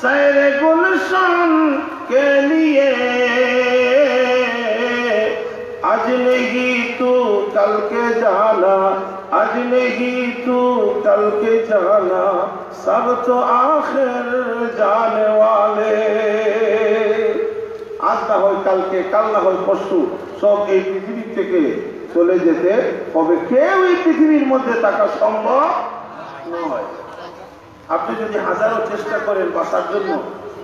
Speaker 2: সাইরে গুলশন কে লিয়ে আজ নেহি তু কালকে জানা আজ নেহি তু কালকে জানা সব তো আখের জানে ওয়ালে আজ না হয় কালকে, কাল না হয় পশু সব এই পৃথিবী থেকে চলে যেতে হবে। কেউ এই পৃথিবীর মধ্যে থাকা সম্ভব নয়। আপনি যদি হাজারো চেষ্টা করেন বাঁচার জন্য,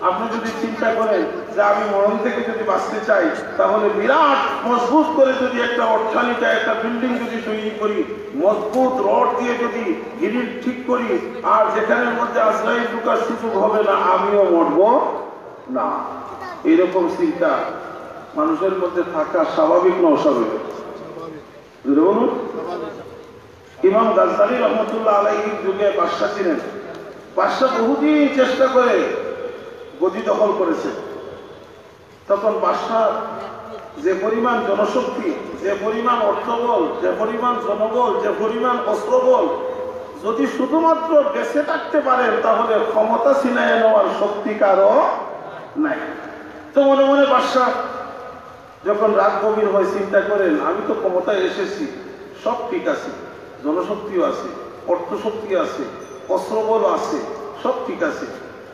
Speaker 2: আপনি যদি চিন্তা করেন যে আমি মরণ থেকে যদি বাঁচতে চাই, তাহলে বিরাট মজবুত করে যদি একটা অট্টালিকা, একটা বিল্ডিং যদি তৈরি করি, মজবুত রড দিয়ে যদি গিরিল ঠিক করি, আর যেখানের মধ্যে আশ্রয় ঢুকার সুযোগ হবে না, আমিও মরব? না। এরকম চিন্তা মানুষের মধ্যে থাকা স্বাভাবিক না অস্বাভাবিক? ইমাম গাজদালি রহমতুল্লাহ আলাইহির যুগে বাদশাহ ছিলেন। বাদশাহ বহুদিন চেষ্টা করে গদি দখল করেছে। তখন বাদশাহ যে পরিমাণ জনশক্তি, যে পরিমাণ অর্থবল, যে পরিমাণ জনবল, যে পরিমাণ অস্ত্রবল, যদি শুধুমাত্র বেঁচে থাকতে পারেন, তাহলে ক্ষমতা ছিনাই নেওয়ার শক্তি কারও নাই। তো মনে মনে বাদশাহ যখন রাত গভীর হয়, চিন্তা করেন, আমি তো ক্ষমতায় এসেছি, সব ঠিক আছে, জনশক্তিও আছে অর্থশক্তি আছে অস্ত্রবল আছে, সব ঠিক আছে।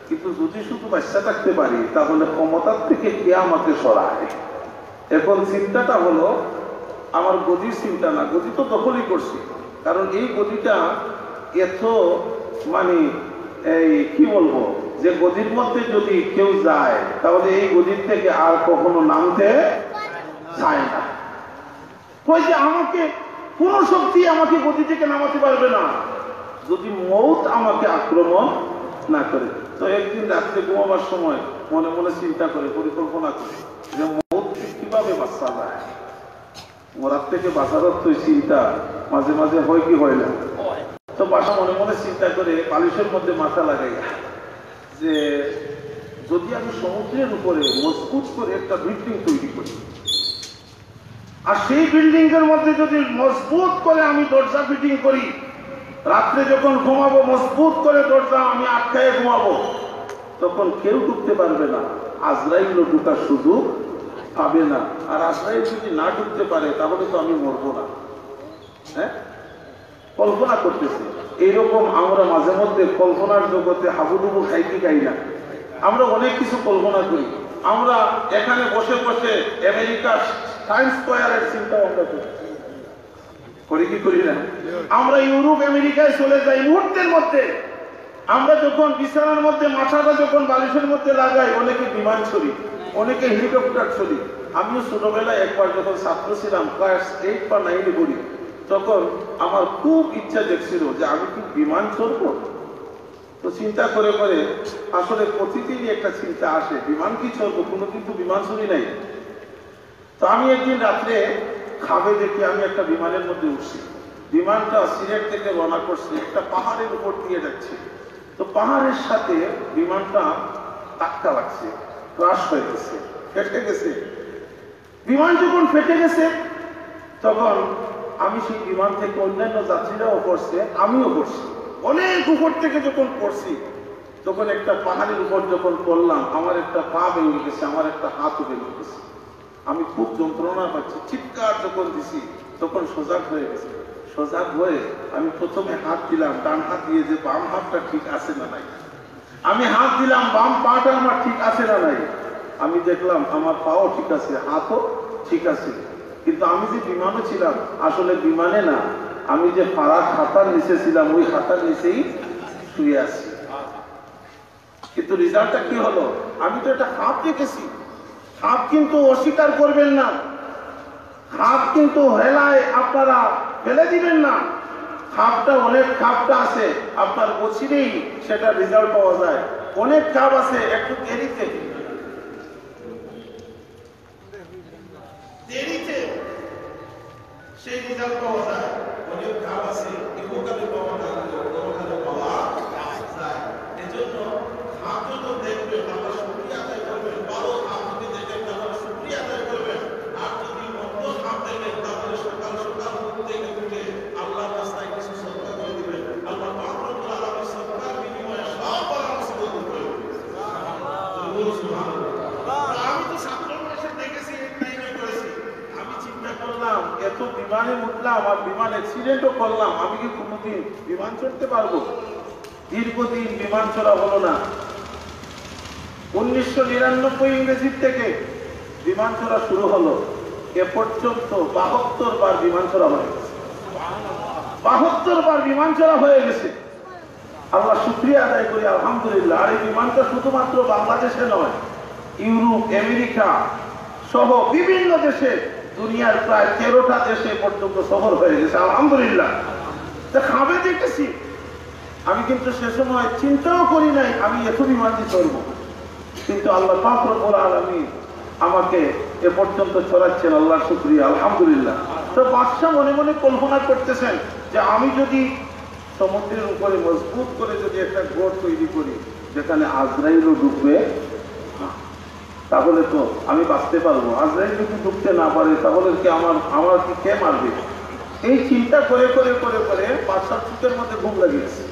Speaker 2: কিন্তু যদি শুধু বাচ্চা থাকতে পারি, তাহলে ক্ষমতার থেকে কে আমাকে সরায়? এখন চিন্তাটা হলো, আমার গদির চিন্তা না, গদি তো দখলই করছি। কারণ এই গদিটা এত মানে এই কি বলব, যে গদির মধ্যে যদি কেউ যায়, তাহলে এই গদির থেকে আর কখনো নামতে চায় না। যে আমাকে, কোন শক্তি আমাকে গতি থেকে নামাতে পারবে না। যদি মৌত আমাকে আক্রমণ না করে তো একদিন রাত্রে ঘুমাবার সময় মনে মনে চিন্তা করে পরিকল্পনা করে যে মৌত কীভাবে বাঁচা যায়। মরার থেকে বাঁচানোর তো চিন্তা মাঝে মাঝে হয় কি হয় না? তো বাসা মনে মনে চিন্তা করে বালিশের মধ্যে মাথা লাগাই। যে যদি আমি সমুদ্রের উপরে মজবুত করে একটা বিল্ডিং তৈরি করি আর সেই বিল্ডিং এর মধ্যে যদি মজবুত করে আমি দরজা ফিটিং করি রাত্রে যখন ঘুমাবো, মজবুত করে দরজা আমি আটকায় ঘুমাবো, তখন কেউ ঢুকতে পারবে না। আজরাইলও ঢুকার সুযোগ পাবে না। আর আজরাইল যদি না ঢুকতে পারে, তাহলে তো আমি মরবো না। হ্যাঁ? কল্পনা করতেছি। এইরকম আমরা মাঝে মধ্যে কল্পনার জগতে হাবুডুবু খাই কি খাই না। আমরা অনেক কিছু কল্পনা করি। আমরা এখানে বসে বসে আমেরিকা সায়েন্স স্কোয়ারের চিন্তা আমরা করি। করি কি করি না? আমরা ইউরোপ, আমেরিকায় চলে যাই মুহূর্তের মধ্যে। আমরা যখন বিছানার মধ্যে মাথাটা যখন বালিশের মধ্যে লাগাই, অনেকে বিমান ছড়ি, অনেকে হেলিকপ্টার ছড়ি। আমিও ছোটবেলায় একবার যখন ছাত্র ছিলাম ক্লাস এইট বা নাইনে পড়ি, তখন আমার খুব ইচ্ছা দেখছিল যে আমি কি বিমান চড়বো তো চিন্তা করে করে আসলে প্রতিদিনই একটা চিন্তা আসে, বিমান কি চলবো কোনোদিন তো বিমান চুরি নাই। তো আমি একদিন রাত্রে খাবে দেখি আমি একটা বিমানের মধ্যে উঠছি। বিমানটা সিলেট থেকে রওনা করছে, একটা পাহাড়ের উপর দিয়ে যাচ্ছে। তো পাহাড়ের সাথে বিমানটা ধাক্কা লাগছে, ক্রাশ হয়ে গেছে, ফেটে গেছে। বিমান যখন ফেটে গেছে, তখন আমি সেই বিমান থেকে অন্যান্য যাত্রীরাও পড়ছে আমিও পড়ছি অনেক উপর থেকে যখন পড়ছি তখন একটা পাহাড়ের উপর যখন পড়লাম আমার একটা পা ভেঙে গেছে, আমার একটা হাত ভেঙে গেছে। আমি খুব যন্ত্রণা পাচ্ছি। চিৎকার যখন দিছি, তখন সজাগ হয়ে গেছে। সজাগ হয়ে আমি প্রথমে হাত দিলাম, ডান হাত দিয়ে যে বাম হাতটা ঠিক আছে না নাই। আমি হাত দিলাম, বাম পাটা আমার ঠিক আছে না নাই। আমি দেখলাম আমার পাও ঠিক আছে, হাতও ঠিক আছে। কিন্তু আমি যে বিমানে ছিলাম, আসলে বিমানে না, আমি যে পাড়া খাতার নিচে ছিলাম, ওই খাতার নিচেই শুয়ে আছি। কিন্তু রেজাল্টটা কি হলো? আমি তো এটা হাত দেখেছি। হাত কিন্তু অস্বীকার করবেন না। হাত কিন্তু হেলায় আপনারা ফেলে দিবেন না। খাপটা অনেক খাপটা আছে, আপনার বছিরেই সেটা রেজাল্ট পাওয়া যায়। অনেক খাপ আছে, একটু দেরিতে। দেরিতে সেই রেজাল্ট পাওয়া যায়, অনেক খাপ আছে পাওয়া যায় পরকালে পাওয়া যায় এজন্য খাপ যখন দেখবেন আপনার শুক্রিয়া আদায় করবেন ভালো খাপ যদি দেখেন তাহলে শুক্রিয়া আদায় করবেন আর যদি মন্দ খাপ দেখেন তাহলে সকাল সকাল ঘুম থেকে উঠে আল্লাহর রাস্তায় কিছু সদকা করে দিবেন আল্লাহ পাক রব্বুল আলামিন সদকার বিনিময়ে সব পরামর্শ করে দিবেন আমি তো ছাত্র বয়সে দেখেছি এই টাইমে করেছি আমি চিন্তা করলাম এত বিমানে উঠলাম আর বিমান অ্যাক্সিডেন্টও করলাম। আমি কি কোনোদিন বিমান চড়তে পারব? দীর্ঘদিন বিমান চড়া হলো না। উনিশশো নিরানব্বই ইংরেজির থেকে বিমান চড়া শুরু হলো। এ পর্যন্ত বাহাত্তর বার বিমান চড়া হয়ে গেছে। বাহাত্তর বার বিমান চড়া হয়ে গেছে। আল্লাহ শুক্রিয়া আদায় করি, আলহামদুলিল্লাহ। আর এই বিমানটা শুধুমাত্র বাংলাদেশে নয়, ইউরোপ, আমেরিকা সহ বিভিন্ন দেশে দুনিয়ার প্রায় তেরোটা দেশে পর্যন্ত শহর হয়ে গেছে আলহামদুলিল্লাহ। তা খাবে দেখেছি। আমি কিন্তু সে সময় চিন্তাও করি নাই আমি এত বিমান দিয়ে চলবো কিন্তু আল্লাহ পাক রব্বুল আলামিন আমাকে এ পর্যন্ত ছড়াচ্ছেন আল্লাহ শুক্রিয়া আলহামদুলিল্লাহ। তো বাদশাহ মনে মনে কল্পনা করতেছেন যে আমি যদি সমুদ্রের উপরে মজবুত করে যদি একটা গোট তৈরি করি যেখানে আজরাইলও না, তাহলে তো আমি বাঁচতে পারব। আজরাইল যদি ঢুকতে না পারে, তাহলে কি আমার আমার কি কে মারবে? এই চিন্তা করে করে করে করে বাদশার চুকের মধ্যে ঘুম লাগিয়েছে।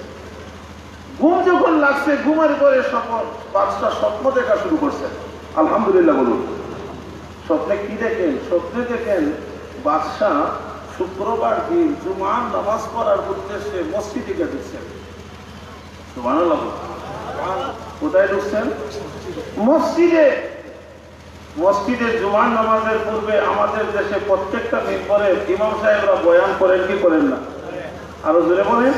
Speaker 2: ঘুম যখন লাগছে, ঘুমের পরে স্বপ্ন বাদশাহ স্বপ্ন দেখা শুরু করছে। আলহামদুলিল্লাহ বলুন। স্বপ্নে কি দেখেন? স্বপ্নে দেখেন বাদশাহ শুক্রবার দিন জুমান নামাজ পড়ার উদ্দেশ্যে মসজিদে গেছেন। কোথায় ঢুকছেন? মসজিদে। মসজিদের জুমার নামাজের পূর্বে আমাদের দেশে প্রত্যেকটা মেম্বরে ইমাম সাহেবরা বয়ান করেন কি করেন না? আরও জোরে বলেন।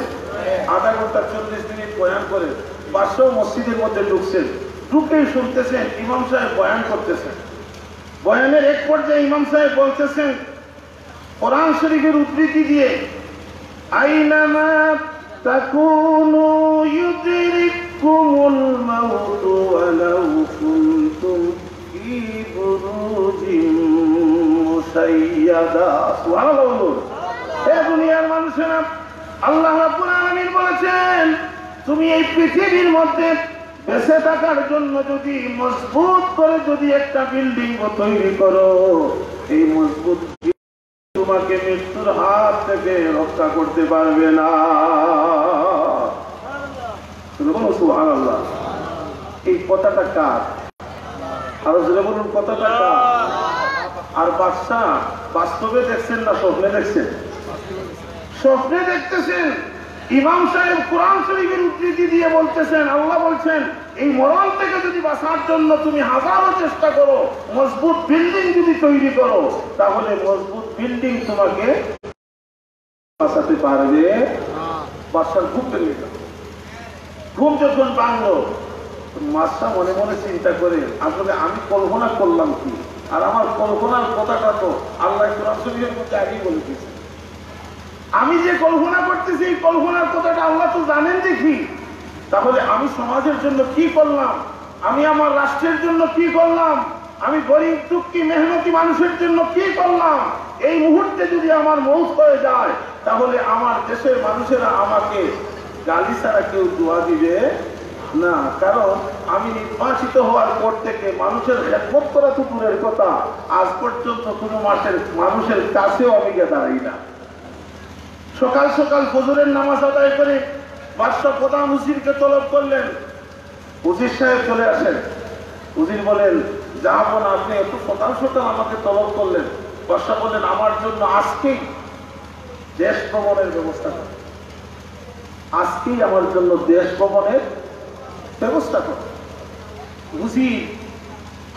Speaker 2: আধা ঘণ্টা চল্লিশ মিনিট বয়ান করেন পাঁচশো মসজিদের মধ্যে ঢুকছেন। ঢুকেই শুনতেছেন ইমাম সাহেব বয়ান করতেছেন। বয়ানের এক পর্যায়ে ইমাম সাহেব বলতেছেন, কোরআন শরীফের উদ্ধৃতি দিয়ে আইনামা তাকুনু ইউদরিকুমুল ওয়ালাউ কুনতুম বলেছেন, তুমি এই পৃথিবীর মধ্যে বেঁচে থাকার জন্য যদি মজবুত করে যদি একটা বিল্ডিং তৈরি করো, এই মজবুত তোমাকে মৃত্যুর হাত থেকে রক্ষা করতে পারবে না। এই কথাটা কার? আরও বাদশাহ, বাস্তবে দেখছেন না স্বপ্নে দেখছেন? স্বপ্নে দেখতেছেন, ইমাম সাহেব কোরআন শরীফের উদ্ধৃতি দিয়ে বলতেছেন, আল্লাহ বলছেন, এই মরণ থেকে যদি বাঁচার জন্য তুমি হাজারো চেষ্টা করো, মজবুত বিল্ডিং যদি তৈরি করো, তাহলে মজবুত বিল্ডিং তোমাকে বাঁচাতে পারবে। বাচ্চার ঘুম পেলে ঘুম যখন ভাঙলো মাসা মনে মনে চিন্তা করে, আসলে আমি কল্পনা করলাম কি? আর আমার কল্পনার কথাটা তো আল্লাহ আগেই বলে দিয়েছে। আমি যে কল্পনা করতেছি, এই কল্পনার কথাটা আল্লাহ তো জানেন দেখি তাহলে আমি সমাজের জন্য কি করলাম? আমি আমার রাষ্ট্রের জন্য কি করলাম? আমি গরিব, দুঃখী, মেহনতি মানুষের জন্য কি করলাম? এই মুহূর্তে যদি আমার মৌত হয়ে যায়, তাহলে আমার দেশের মানুষেরা আমাকে গালি ছাড়া কেউ দোয়া দিবে? না, কারণ আমি নির্বাচিত হওয়ার পর থেকে মানুষের খেদমত করা তো দূরের কথা আজ পর্যন্ত কোনো মাসের মানুষের কাছেও আমি গিয়ে দাঁড়াই না। সকাল সকাল ফজরের নামাজ আদায় করে বাদশাহ প্রধান উজিরকে তলব করলেন। উজির সাহেব চলে আসেন। উজির বলেন যাব না আপনি এত সকাল সকাল আমাকে তলব করলেন। বাদশাহ বললেন আমার জন্য আজকেই দেশ ভ্রমণের ব্যবস্থা আজকেই আমার জন্য দেশ ভ্রমণের ব্যবস্থা করেন উজির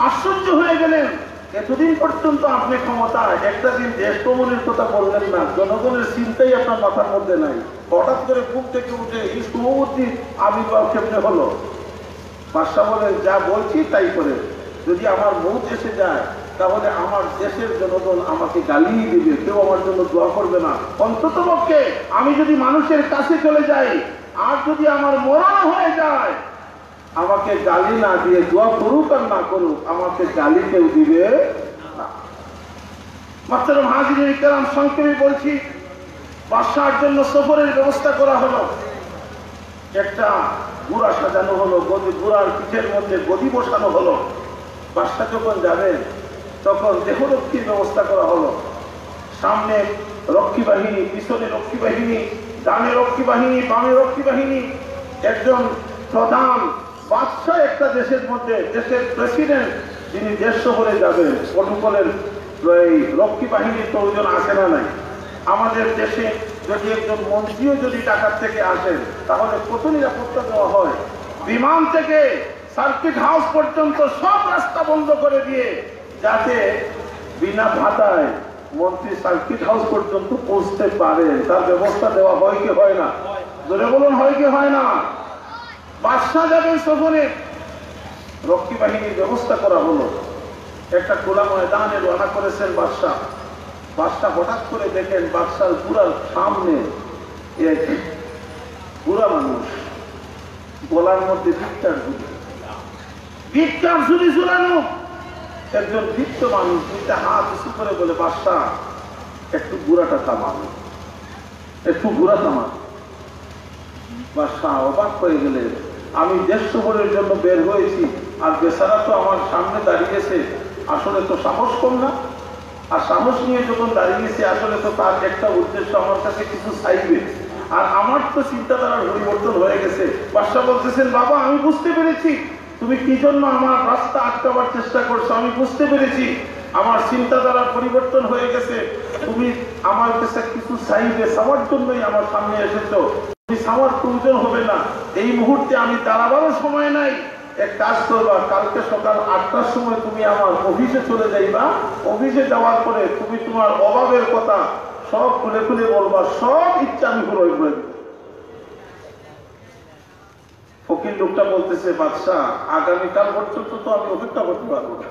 Speaker 2: আশ্চর্য হয়ে গেলেন। এতদিন পর্যন্ত আপনি ক্ষমতা একটা দিন দেশ ভ্রমণের কথা বললেন না, জনগণের চিন্তাই আপনার মাথার মধ্যে নাই। হঠাৎ করে ঘুম থেকে উঠে এই শুভবর্তী আবির্ভাব ক্ষেত্রে হলো। বাদশাহ বলেন যা বলছি তাই করে। যদি আমার মৌত এসে যায়, তাহলে আমার দেশের জনগণ আমাকে গালি দিবে। কেউ আমার জন্য দোয়া করবে না। অন্তত পক্ষে আমি যদি মানুষের কাছে চলে যাই, আর যদি আমার মরণ হয়ে যায় আমাকে গালি না দিয়ে দোয়া করুক আর না করুক, আমাকে গালি কেউ দিবে মাত্র হাজির কালাম সংক্ষেপে বলছি, বাদশার জন্য সফরের ব্যবস্থা করা হলো। একটা গুড়া সাজানো হলো, গদি, গুড়ার পিঠের মধ্যে গদি বসানো হলো। বাদশা যখন যাবেন, তখন দেহরক্ষীর ব্যবস্থা করা হলো। সামনে রক্ষী বাহিনী, পিছনে রক্ষী বাহিনী, ডানে রক্ষী বাহিনী, বামে রক্ষী বাহিনী, একজন প্রধান বাদশাহ একটা দেশের মধ্যে, দেশের প্রেসিডেন্ট যিনি দেশ শহরে যাবেন প্রটোকলের এই রক্ষী বাহিনীর প্রয়োজন আসে না নাই। আমাদের দেশে যদি একজন মন্ত্রীও যদি ঢাকার থেকে আসেন, তাহলে কত নিরাপত্তা দেওয়া হয়? বিমান থেকে সার্কিট হাউস পর্যন্ত সব রাস্তা বন্ধ করে দিয়ে যাতে বিনা ভাতায় মন্ত্রী সার্কিট হাউস পর্যন্ত পৌঁছতে পারে তার ব্যবস্থা দেওয়া হয় কি হয় না? জোরে বলুন, হয় কি হয় না? বাদশাহ যাবেন সফরে রক্ষী বাহিনীর ব্যবস্থা করা হলো। একটা খোলা ময়দানে রানা করেছেন বাদশাহ। বাদশাহ হঠাৎ করে দেখেন বাদশার পুরার সামনে এক বুড়া মানুষ গলার মধ্যে ভিক্ষার ঝুলি। ভিক্ষার ঝুলি ঝুলানো। একজন বৃত্ত মানুষ দুইটা হাত উঁচু করে বলে, বাদশাহ, একটু বুড়াটা থামান একটু বুড়া থামান বাদশাহ অবাক হয়ে গেলেন। আমি দেশ সফরের জন্য বের হয়েছি, আর বেচারা তো আমার সামনে দাঁড়িয়েছে, আসলে তো সাহস কম না? আর সাহস নিয়ে যখন দাঁড়িয়েছে, আসলে তো তার একটা উদ্দেশ্য আমার কাছে কিছু চাইবে। আর আমার তো চিন্তাধারার পরিবর্তন হয়ে গেছে। বাদশাহ বলতেছেন, বাবা, আমি বুঝতে পেরেছি। তুমি কি জন্য আমার রাস্তা আটকাবার চেষ্টা করছ? আমি বুঝতে পেরেছি। আমার চিন্তাধারার পরিবর্তন হয়ে গেছে। তুমি আমার কাছে কিছু চাইবে, সবার জন্যই আমার সামনে এসেছ। আমার প্রয়োজন হবে না। এই মুহূর্তে আমি দাঁড়াবারও সময় নাই। এক কাজ করবা, কালকে সকাল আটটার সময় তুমি আমার অফিসে চলে যাইবা। অফিসে যাওয়ার পরে তুমি তোমার অভাবের কথা সব খুলে খুলে বলবা, সব ইচ্ছা আমি করে ফকির লোকটা বলতেছে বাদশাহ আগামীকাল পর্যন্ত তো আমি অপেক্ষা করতে পারব না।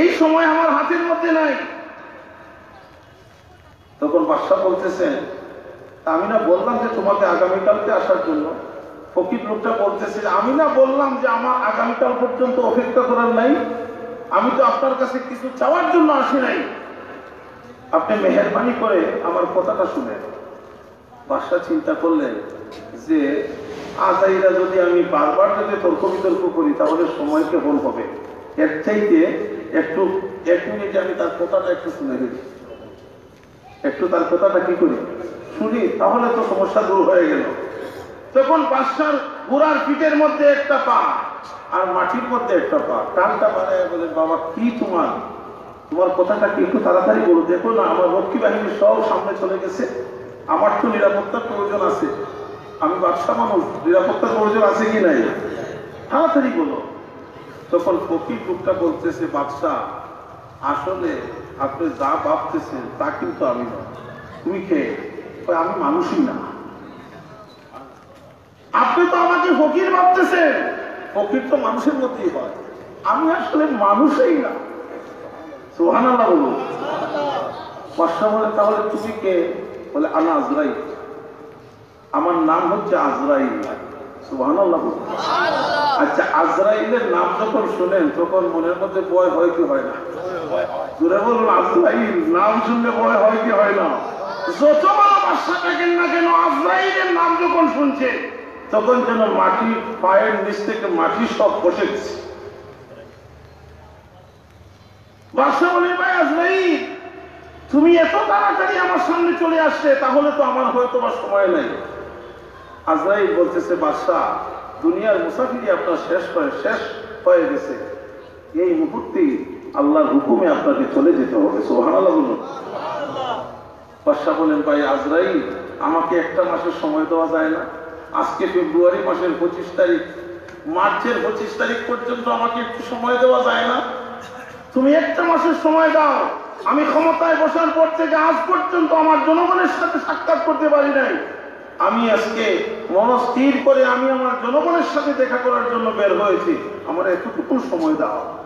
Speaker 2: এই সময় আমার হাতের মধ্যে নাই। তখন বাদশাহ বলতেছেন আমি না বললাম যে তোমাকে আগামীকালকে আসার জন্য। ফকির লোকটা বলতেছে, আমি না বললাম যে আমার আগামীকাল পর্যন্ত অপেক্ষা করার নাই। আমি তো আপনার কাছে কিছু চাওয়ার জন্য আসি নাই। আপনি মেহরবানি করে আমার কথাটা শুনেন। বাদশাহ চিন্তা করলেন যে, আজাইরা যদি আমি বারবার যদি তর্ক বিতর্ক করি, তাহলে সময় কেমন হবে। এর চাইতে একটু, এক মিনিটে আমি তার কথাটা একটু শুনে দিই একটু তার কথাটা কি করি? শুনি তাহলে তো সমস্যা দূর হয়ে গেল। তখন বাদশার বুড়ার পিঠের মধ্যে একটা পা আর মাটির মধ্যে একটা পা। টানটা বানায় বলে বাবা কি তোমার? তোমার কথাটা কি একটু তাড়াতাড়ি বলো? দেখো না আমার রক্ষী বাহিনী সব সামনে চলে গেছে। আমার তো নিরাপত্তার প্রয়োজন আছে। আমি বাদশা মানুষ নিরাপত্তার প্রয়োজন আছে কি নাই? তাড়াতাড়ি বলো। তখন ফকির লোকটা বলতেছে বাদশাহ আসলে আপনি যা ভাবতেছেন তা কিন্তু আমি না তুমি কয়, আমি মানুষই না। আপনি তো আমাকে ফকির ভাবতেছেন। ফকির তো মানুষের মধ্যেই হয়। আমি আসলে মানুষই না। সোহান আল্লাহ বলুন বলে তাহলে তুমি কে? বলে আনা আজরাইল। আমার নাম হচ্ছে আজরাইল। সোহান আল্লাহ আচ্ছা আজরাইলের নাম যখন শুনেন তখন মনের মধ্যে ভয় হয় কি হয় না? বলুন আজরাইল নাম শুনলে ভয় হয় কি হয় না? যত বাদশা থাকেন না কেন, আজরাইলের নাম যখন শুনছে, তখন যেন মাটি, পায়ের নিচ থেকে মাটি সব বসে গেছে। বলে, ভাই আজরাইল, তুমি এত তাড়াতাড়ি আমার সামনে চলে আসছে তাহলে তো আমার হয়তো বা সময় নাই। আজরাইল বলতেছে বাদশাহ দুনিয়ার মুসাফিরি আপনার শেষ হয়ে শেষ হয়ে গেছে। এই মুহূর্তেই আল্লাহর হুকুমে আপনাকে চলে যেতে হবে সোহান বলুন। বাদশাহ বলেন, ভাই আজরাইল, আমাকে একটা মাসের সময় দেওয়া যায় না। আজকে ফেব্রুয়ারি মাসের পঁচিশ তারিখ। মার্চের পঁচিশ তারিখ পর্যন্ত আমাকে একটু সময় দেওয়া যায় না। তুমি একটা মাসের সময় দাও। আমি ক্ষমতায় বসার পর থেকে আজ পর্যন্ত আমার জনগণের সাথে সাক্ষাৎ করতে পারি নাই। আমি আজকে মনস্থির করে আমি আমার জনগণের সাথে দেখা করার জন্য বের হয়েছি। আমার এতটুকু সময় দাও।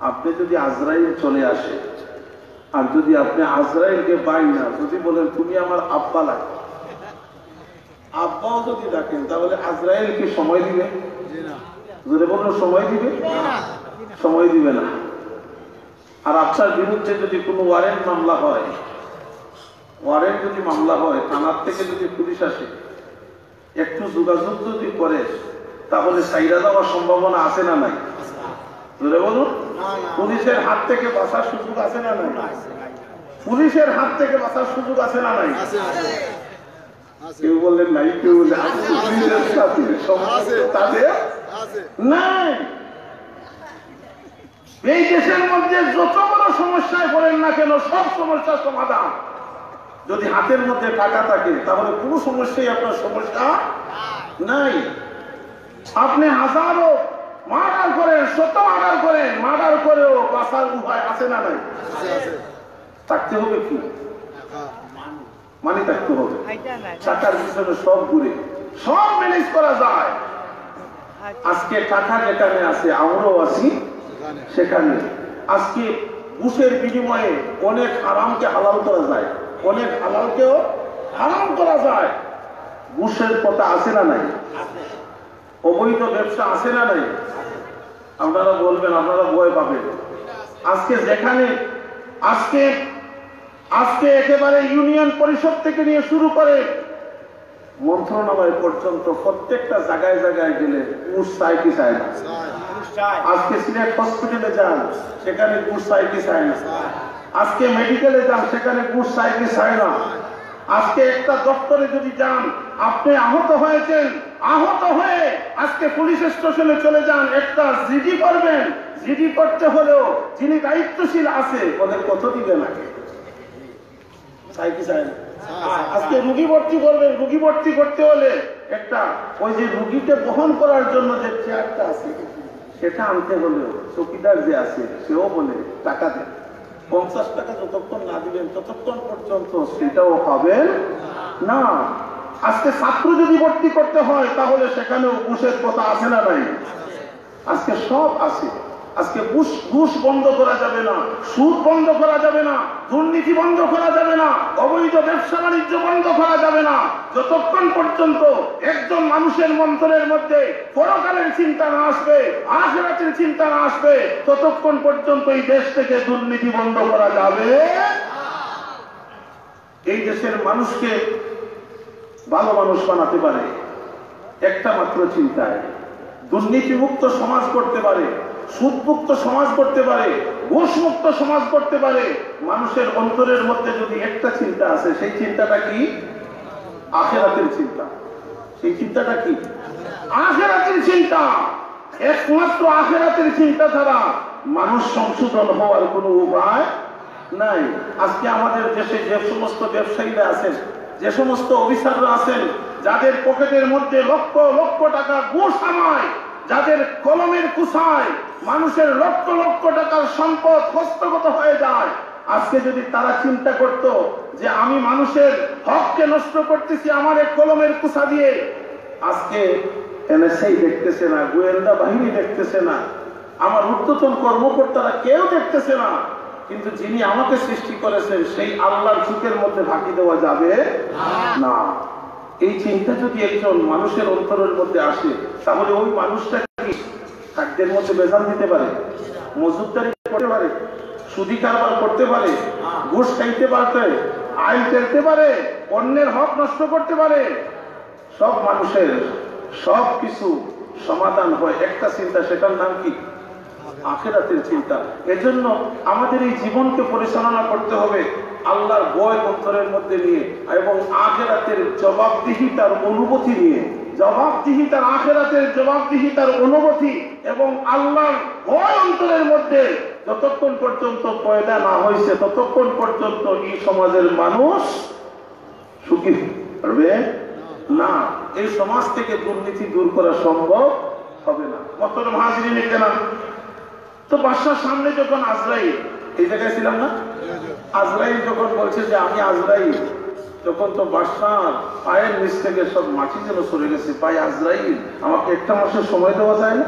Speaker 2: আপনি যদি আজরাইল চলে আসে আর যদি আপনি আজরাইলকে পাই না, যদি বলেন, তুমি আমার আব্বা লাগে আব্বাও যদি ডাকেন, তাহলে আজরাইল কি সময় দিবে? যদি বলুন, সময় দিবে? সময় দিবে না। আর আপনার বিরুদ্ধে যদি কোনো ওয়ারেন্ট মামলা হয়, ওয়ারেন্ট যদি মামলা হয়, থানার থেকে যদি পুলিশ আসে, একটু যোগাযোগ যদি করে, তাহলে সাইরা দেওয়ার সম্ভাবনা আছে না নাই? ধরে বলুন। পুলিশের হাত থেকে বাঁচার সুযোগ আছে না নাই? পুলিশের হাত থেকে বাঁচার সুযোগ আছে না নাই? কেউ বললেন নাই কেউ বললেন তাদের নাই। এই দেশের মধ্যে যত বড় সমস্যায় পড়েন না কেন সব সমস্যার সমাধান। যদি হাতের মধ্যে টাকা থাকে তাহলে কোনো সমস্যাই আপনার সমস্যা নাই। আপনি হাজারো মার্ডার করেন শত মার্ডার করেন মার্ডার করেও বাঁচার উপায় আছে না নাই? থাকতে হবে কি? মানে থাকতে হবে। টাকার পিছনে সব ঘুরে সব ম্যানেজ করা যায়। আজকে টাকা যেখানে আছে আমরাও আছি সেখানে। আজকে ঘুষের বিনিময়ে অনেক হারামকে হালাল করা যায়। অনেক হালালকেও হারাম করা যায়। ঘুষের কথা আছে না নাই? অবৈধ ব্যবসা আছে না নাই? আপনারা বলবেন, আপনারা ভয় পাবেন। আজকে যেখানে, আজকে আজকে একেবারে ইউনিয়ন পরিষদ থেকে নিয়ে শুরু করে মন্ত্রণালয় পর্যন্ত প্রত্যেকটা জায়গায় জায়গায় গেলে উঠ চায় কি চায় না। আজকে সিলেট হসপিটালে যান, সেখানে গুড় চাই কি চায় না। আজকে মেডিকেলে যান, সেখানে গুড় চাই কি চায় না। আজকে একটা দপ্তরে যদি যান আপনি আহত হয়েছেন আহত হয়ে আজকে পুলিশ স্টেশনে চলে যান একটা জিডি করবেন। জিডি করতে হলেও যিনি দায়িত্বশীল আছে ওদের কত দিবেন আগে? চাই কি আজকে রুগী ভর্তি করবেন রুগী ভর্তি করতে হলে একটা ওই যে রুগীকে বহন করার জন্য যে চেয়ারটা আছে সেটা আনতে হলেও চৌকিদার যে আছে সেও বলে টাকা দেন। পঞ্চাশ টাকা যতক্ষণ না দিবেন, ততক্ষণ পর্যন্ত সেটাও পাবেন না। আজকে ছাত্র যদি ভর্তি করতে হয়, তাহলে সেখানেও ঘুষের কথা আছে না নাই? আজকে সব আছে। আজকে ঘুষ ঘুষ বন্ধ করা যাবে না, সুদ বন্ধ করা যাবে না, দুর্নীতি বন্ধ করা যাবে না, অবৈধ ব্যবসা বাণিজ্য বন্ধ করা যাবে না। যতক্ষণ পর্যন্ত একজন মানুষের মন্ত্রের মধ্যে পরকালের চিন্তা না আসবে, আখেরাতের চিন্তা না আসবে, ততক্ষণ পর্যন্ত এই দেশ থেকে দুর্নীতি বন্ধ করা যাবে এই দেশের মানুষকে ভালো মানুষ বানাতে পারে, একটা মাত্র চিন্তায়। দুর্নীতিমুক্ত সমাজ করতে পারে। সুদমুক্ত সমাজ করতে পারে, ঘুষমুক্ত সমাজ করতে পারে, মানুষের অন্তরের মধ্যে যদি একটা চিন্তা আছে, সেই চিন্তাটা কি? আখেরাতের চিন্তা। সেই চিন্তাটা কি? আখেরাতের চিন্তা। একমাত্র আখেরাতের চিন্তা ছাড়া মানুষ সংশোধন হওয়ার কোনো উপায় নাই। আজকে আমাদের দেশে যে সমস্ত ব্যবসায়ীরা আছেন, যে সমস্ত অফিসাররা আছেন, যাদের পকেটের মধ্যে লক্ষ লক্ষ টাকা ঘুষ আমায়, যাদের কলমের কুসায় মানুষের লক্ষ লক্ষ টাকার সম্পদ হস্তগত হয়ে যায়। আজকে যদি তারা চিন্তা করত যে আমি মানুষের হককে নষ্ট করতেছি আমার এক কলমের কুসা দিয়ে, আজকে এনএসআই দেখতেছে না, গোয়েন্দা বাহিনী দেখতেছে না, আমার ঊর্ধ্বতন কর্মকর্তারা কেউ দেখতেছে না, কিন্তু যিনি আমাকে সৃষ্টি করেছেন সেই আল্লাহর চুকের মধ্যে ফাঁকি দেওয়া যাবে না। এই চিন্তা যদি একজন মানুষের অন্তরের মধ্যে আসে, তাহলে ওই মানুষটা খাদ্যের মধ্যে বেজান দিতে পারে মজুদারি করতে পারে, সুদি কারবার করতে পারে, ঘুষ খাইতে পারতে আইন ফেলতে পারে, অন্যের হক নষ্ট করতে পারে, সব মানুষের সব কিছু সমাধান হয়। একটা চিন্তা, সেটার নাম কি? আখেরাতের চিন্তা। এজন্য আমাদের এই জীবনকে পরিচালনা করতে হবে আল্লাহর ভয় অন্তরের মধ্যে নিয়ে এবং আখেরাতের জবাবদিহিতার অনুভূতি নিয়ে। জবাবদিহিতার আখেরাতের জবাবদিহিতার অনুভূতি এবং আল্লাহর ভয় অন্তরের মধ্যে যতক্ষণ পর্যন্ত পয়দা না হয়েছে ততক্ষণ পর্যন্ত এই সমাজের মানুষ সুখী পারবে? না। এই সমাজ থেকে দুর্নীতি দূর করা সম্ভব হবে না। মতন হাজিরি নিতে না তো বাসার সামনে যখন আজরাইল এই জায়গায় ছিলাম না? আজরাইল যখন বলছে যে আমি আজরাইল তখন তো বাসার পায়ের নিচ থেকে সব মাটি যেন সরে গেছে পায়ে আজরাইল আমাকে একটা মাসের সময় দেওয়া যায় না?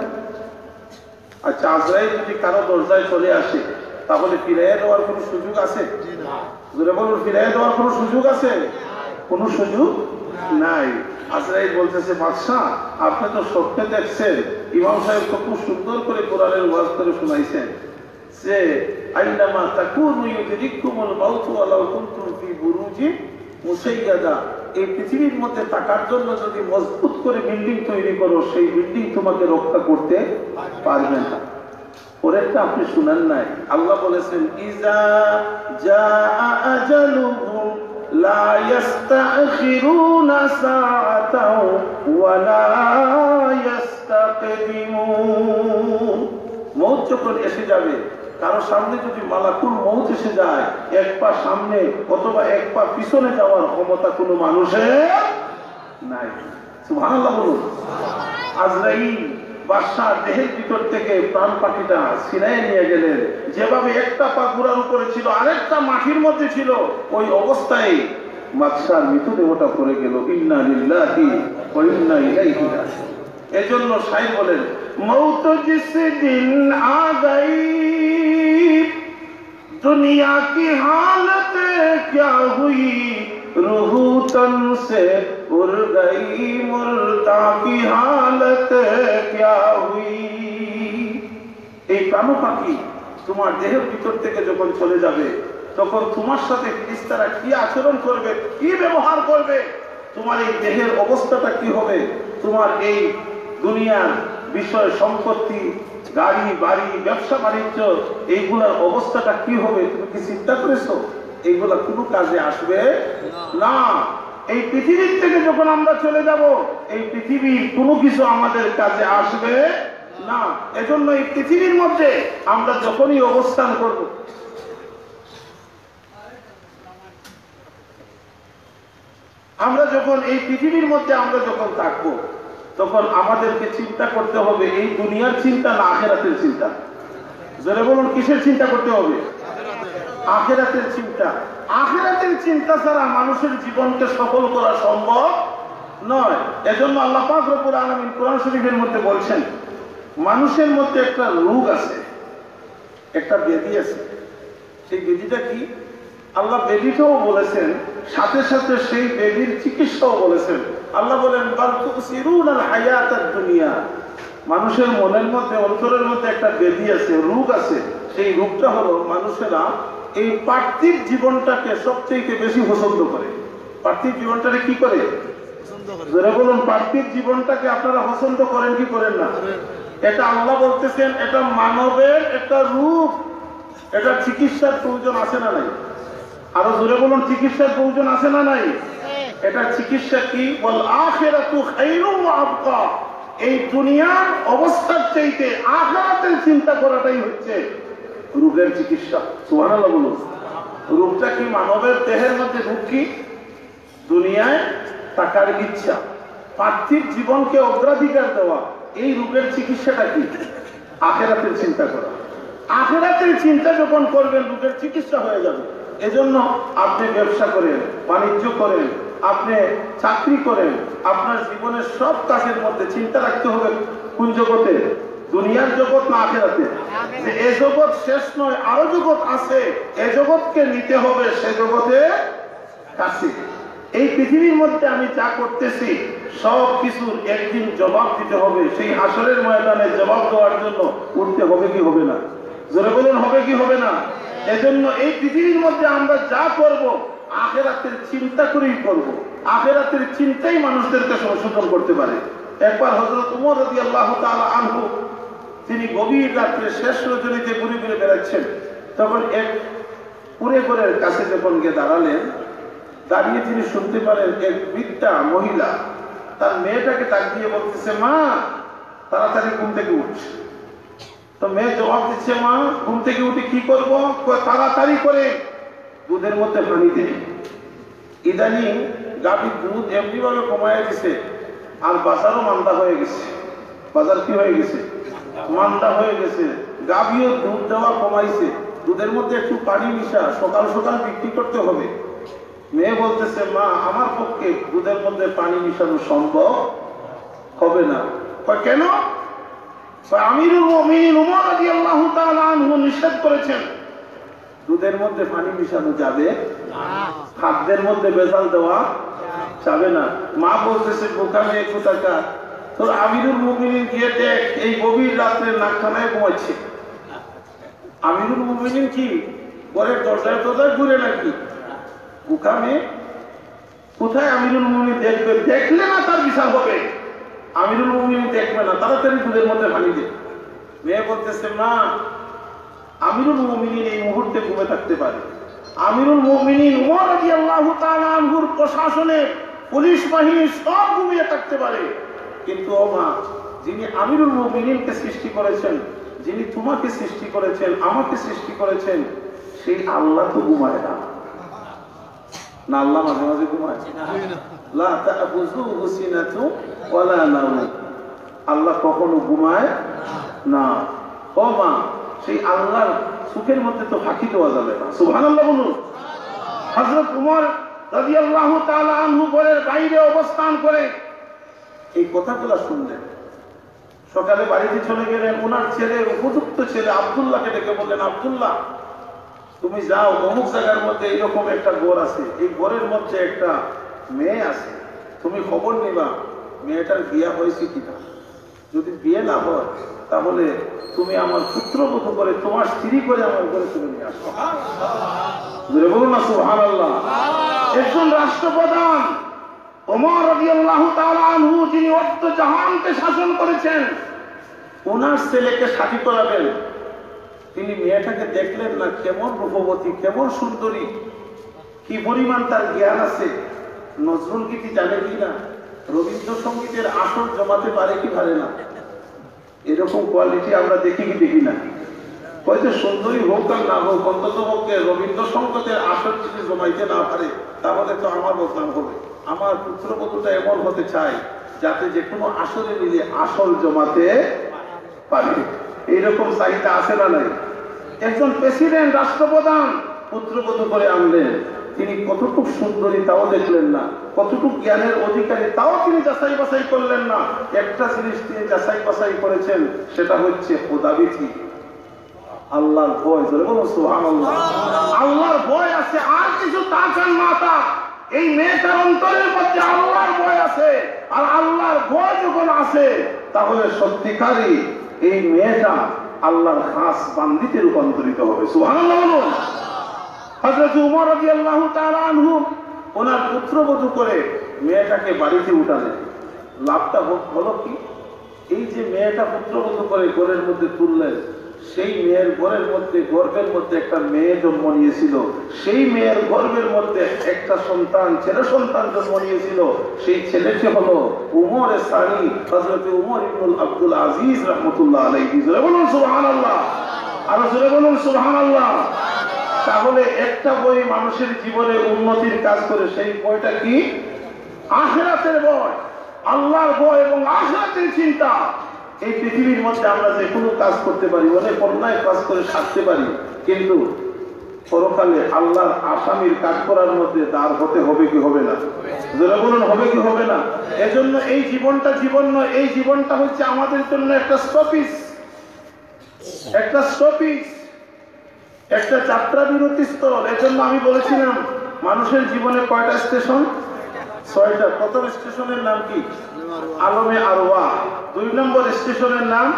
Speaker 2: আচ্ছা আজরাইল যদি কারও দরজায় চলে আসে তাহলে ফিরাইয়া দেওয়ার কোনো সুযোগ আছে? জোরে বলুন ফিরাইয়া দেওয়ার কোনো সুযোগ আছে? কোনো সুযোগ নাই। আজরাইল বলতেছে বাদশাহ আপনি তো স্বপ্নে দেখছেন। ইমাম সাহেব তো খুব সুন্দর করে কোরআনের ওয়াজ করে শুনাইছেন। যে আইনামা তাকুনু ইউদরিকুমুল মাউতু ওয়ালাউ কুনতুম ফি বুরুজি মুসাইয়াদা, এই পৃথিবীর মধ্যে থাকার জন্য যদি মজবুত করে বিল্ডিং তৈরি করো, সেই বিল্ডিং তোমাকে রক্ষা করতে পারবে না। পরেরটা আপনি শুনেন নাই। আল্লাহ বলেছেন, ইজা জা আজালুহুম লা ইস্তাখিরুনা সাআতাও ওয়া লা ইস্তাকদিমুন মৌত যখন এসে যাবে কারও সামনে যদি মালাকুল মৌত এসে যায়, এক পা সামনে অথবা এক পা পিছনে যাওয়ার ক্ষমতা কোনো মানুষের নাই। সুবহানাল্লাহ বলুন। আজরাইল বাদশাহ ভিতর থেকে প্রাণ নিয়ে গেলেন। যেভাবে একটা পা আরেকটা মধ্যে ছিল, ওই অবস্থায় এজন্য সাই বলেন মৌত জিসে দিন আ গই দুনিয়া কি হালত ক্যা হুই রুহু তন সে উর গই কি হালত ক্যা হুই এই কামো পাখি তোমার দেহের ভিতর থেকে যখন চলে যাবে, তখন তোমার সাথে ফিরিস্তারা কি আচরণ করবে, কি ব্যবহার করবে, তোমার এই দেহের অবস্থাটা কি হবে, তোমার এই দুনিয়ার বিষয়, সম্পত্তি, গাড়ি, বাড়ি, ব্যবসা, বাণিজ্য, এইগুলার অবস্থাটা কি হবে তুমি কি চিন্তা করেছ? এইগুলা কোনো কাজে আসবে না। এই পৃথিবীর থেকে যখন আমরা চলে যাব, এই পৃথিবীর কোনো কিছু আমাদের কাজে আসবে না। এজন্য এই পৃথিবীর মধ্যে আমরা যখনই অবস্থান করব, আমরা যখন এই পৃথিবীর মধ্যে আমরা যখন থাকব তখন আমাদেরকে চিন্তা করতে হবে, এই দুনিয়ার চিন্তা না আখেরাতের চিন্তা? জোরে বলুন, কিসের চিন্তা করতে হবে? আখেরাতের চিন্তা। আখেরাতের চিন্তা ছাড়া মানুষের জীবনকে সফল করা সম্ভব নয়। এজন্য আল্লাহ পাক রব্বুল আলামিন কোরআন শরীফের মধ্যে বলছেন, মানুষের মধ্যে একটা রোগ আছে, একটা ব্যাধি আছে। সেই ব্যাধিটা কি? আল্লাহ ব্যাধিটাও বলেছেন, সাথে সাথে সেই ব্যাধির চিকিৎসাও বলেছেন। আল্লাহ বলেন দুনিয়া মানুষের মনের মধ্যে অন্তরের মধ্যে একটা ব্যাধি আছে রোগ আছে। সেই রোগটা হলো মানুষেরা এই পার্থিব জীবনটাকে সবথেকে বেশি পছন্দ করে। পার্থিব জীবনটাকে কি করে? যারা বলুন পার্থিব জীবনটাকে আপনারা পছন্দ করেন কি করেন না? এটা আল্লাহ বলতেছেন এটা মানবের একটা রূপ। এটা চিকিৎসার প্রয়োজন আছে না নাই? আরও জোরে বলুন চিকিৎসার প্রয়োজন আছে না নাই? এটা চিকিৎসা কি? বল এই দুনিয়ার অবস্থার চাইতে আখেরাতের চিন্তা করাটাই হচ্ছে রোগের চিকিৎসা। সুবহানাল্লাহ রোগটা কি মানবের দেহের মধ্যে রোগ কি? দুনিয়ায় টাকার ইচ্ছা। পার্থিব জীবনকে অগ্রাধিকার দেওয়া, এই রোগের চিকিৎসাটা কি? আখেরাতের চিন্তা করা। আখেরাতের চিন্তা যখন করবেন, রোগের চিকিৎসা হয়ে যাবে। এজন্য আপনি ব্যবসা করেন, বাণিজ্য করেন আপনি চাকরি করেন, আপনার জীবনের সব কাজের মধ্যে চিন্তা রাখতে হবে কোন জগতে? দুনিয়ার জগৎ না আখেরাতে? যে এ জগৎ শেষ নয়, আরও জগৎ আছে। এ জগৎকে নিতে হবে, সে জগতে কাছে। এই পৃথিবীর মধ্যে আমি যা করতেছি, সব কিছুর একদিন জবাব দিতে হবে। সেই আসরের ময়দানে জবাব দেওয়ার জন্য উঠতে হবে কি হবে না? জোরে বলুন, হবে কি হবে না? এজন্য এই পৃথিবীর মধ্যে আমরা যা করব আখেরাতের চিন্তা করেই করব। আখেরাতের চিন্তাই মানুষদেরকে সংশোধন করতে পারে। একবার হজরত উমর রদি আল্লাহ আনহু, তিনি গভীর রাত্রে শেষ রজনীতে ঘুরে ঘুরে বেড়াচ্ছেন, তখন এক পুরে ঘরের কাছে যখন গিয়ে দাঁড়ালেন, দাঁড়িয়ে তিনি শুনতে পারেন এক বৃদ্ধা মহিলা তার মেয়েটাকে ডাক দিয়ে বলতেছে, মা, তাড়াতাড়ি ঘুম থেকে উঠছে তো মেয়ে জবাব দিচ্ছে, মা, ঘুম থেকে উঠে কি করব? তাড়াতাড়ি করে দুধের মধ্যে পানি দেয়। ইদানিং গাভীর দুধ এমনিভাবে কমায় দিছে, আর বাজারও মান্দা হয়ে গেছে। বাজার কি হয়ে গেছে? মান্দা হয়ে গেছে। গাভীও দুধ দেওয়া কমাইছে। দুধের মধ্যে একটু পানি মিশা, সকাল সকাল বিক্রি করতে হবে। মেয়ে বলতেছে, মা, আমার পক্ষে দুধের মধ্যে পানি মিশানো সম্ভব হবে না। কেন? মুমিনিন উমর তাআলা আনহু নিষেধ করেছেন। দুধের মধ্যে পানি মিশানো যাবে? খাদ্যের মধ্যে বেজাল দেওয়া যাবে না। মা বলতেছে, বোকা মেয়ে কোথাকার? তোর আমিরুল মুমিনিন গিয়ে দেখ, এই গভীর রাত্রে নাকখানায় ঘুমাচ্ছে। আমিরুল মুমিনিন কি, ঘরের দরজায় দরজায় ঘুরে নাকি? বোকা মেয়ে, কোথায় আমিরুল মুমিনিন দেখবে? দেখলে না তার বিচার হবে। আমিরুল মুমিনিন দেখবে না, তাড়াতাড়ি দুধের মধ্যে পানি দে। মেয়ে বলতেছে, মা আমিরুল মুমিনিন এই মুহূর্তে ঘুমে থাকতে পারে। আমিরুল মুমিনিন উমর রাদিয়াল্লাহু তাআলা আনহুর প্রশাসনে পুলিশ বাহিনী সব ঘুমিয়ে থাকতে পারে। কিন্তু ও মা, যিনি আমিরুল মুমিনিনকে সৃষ্টি করেছেন, যিনি তোমাকে সৃষ্টি করেছেন, আমাকে সৃষ্টি করেছেন, সেই আল্লাহ তো ঘুমায় না। না, আল্লাহ মাঝে মাঝে ঘুমায়। আল্লাহ কখনো ঘুমায় না। ও মা সেই আল্লাহর সুখের মধ্যে তো ফাঁকি দেওয়া যাবে না। সুবহানাল্লাহ বলুন। হযরত উমর রাদিয়াল্লাহু তাআলা আনহু ঘরের বাইরে অবস্থান করে এই কথাগুলো শুনলেন। সকালে বাড়িতে চলে গেলেন ওনার ছেলে উপযুক্ত ছেলে আব্দুল্লাহকে ডেকে বললেন, আব্দুল্লাহ, তুমি যাও, অমুক জায়গার মধ্যে এইরকম একটা গোর আছে। এই গোরের মধ্যে একটা মেয়ে আছে। তুমি খবর নিবা, মেয়েটার বিয়ে হয়েছে কিনা? যদি বিয়ে না হয়, তাহলে তুমি আমার পুত্রবধূ করে, তোমার স্ত্রী করে আমার ঘরে তুমি নিয়ে আসো। বলুন না আল্লাহ একজন রাষ্ট্রপ্রধান, ওমর জাহানকে শাসন করেছেন ওনার ছেলেকে সাথী তিনি মেয়েটাকে দেখলেন না, কেমন রূপবতী, কেমন সুন্দরী, কি পরিমাণ তার জ্ঞান আছে, নজরুল গীতি জানে কি না? রবীন্দ্রসঙ্গীতের আসর জমাতে পারে কি পারে না? এরকম কোয়ালিটি আমরা দেখি কি দেখি না। হয়তো সুন্দরী হোক আর না হোক, অন্তত পক্ষে রবীন্দ্রসঙ্গীতের আসর যদি জমাইতে না পারে, তাহলে তো আমার বদনাম হবে। আমার পুত্রবধূটা এমন হতে চাই যাতে যে কোনো আসলে মিলে আসল জমাতে পারে। এইরকম চাহিদা আছে না নাই? একজন প্রেসিডেন্ট, রাষ্ট্রপ্রধান পুত্রবধূ করে আনলেন। তিনি কতটুক সুন্দরী তাও দেখলেন না, কতটুক জ্ঞানের অধিকারী তাও তিনি যাচাই বাছাই করলেন না। একটা জিনিস তিনি যাচাই বাছাই করেছেন, সেটা হচ্ছে খোদাবিথি আল্লাহর ভয় ধরে বলুন, সুবহানাল্লাহ। আল্লাহর ভয় আছে, আর কিছু তাকান মাতা এই মেয়েটার অন্তরের মধ্যে আল্লাহর ভয় আছে, আর আল্লাহর ভয় যখন আছে, তাহলে সত্যিকারই এই মেয়েটা আল্লাহর খাস বান্দিতে রূপান্তরিত হবে। সুবহানাল্লাহ ওনার পুত্রবধূ করে মেয়েটাকে বাড়িতে উঠালেন। লাভটা হলো কি? এই যে মেয়েটা পুত্রবধূ করে ঘরের মধ্যে তুললেন, সেই মেয়ের ঘরের মধ্যে গর্ভের মধ্যে একটা মেয়ে জন্ম নিয়েছিল। সেই মেয়ের গর্ভের মধ্যে একটা সন্তান, ছেলে সন্তান জন্ম নিয়েছিল। সেই ছেলেটি হলো উমর সানি হজরত উমর ইবনুল আব্দুল আজিজ রহমতুল্লাহ আলাইহি। বলুন সুবহানাল্লাহ। আরও জোরে বলুন সুবহানাল্লাহ। তাহলে একটা বই মানুষের জীবনে উন্নতির কাজ করে, সেই বইটা কি? আখেরাতের বই। আল্লাহর ভয় এবং আখেরাতের চিন্তা। এই পৃথিবীর মধ্যে আমরা যে কোনো কাজ করতে পারি, অনেক অন্যায় কাজ করে সারতে পারি, কিন্তু পরকালে আল্লাহর আসামির কাজ করার মধ্যে তার হতে হবে কি হবে না? বলুন, হবে কি হবে না? এজন্য এই জীবনটা জীবন নয়, এই জীবনটা হচ্ছে আমাদের জন্য একটা স্টপিস একটা স্টপিস একটা যাত্রা বিরতি স্থল, এজন্য আমি বলেছিলাম, মানুষের জীবনে কয়টা স্টেশন? ছয়টা। প্রথম স্টেশনের নাম কি? আলমে আরওয়া। দুই নম্বর স্টেশনের নাম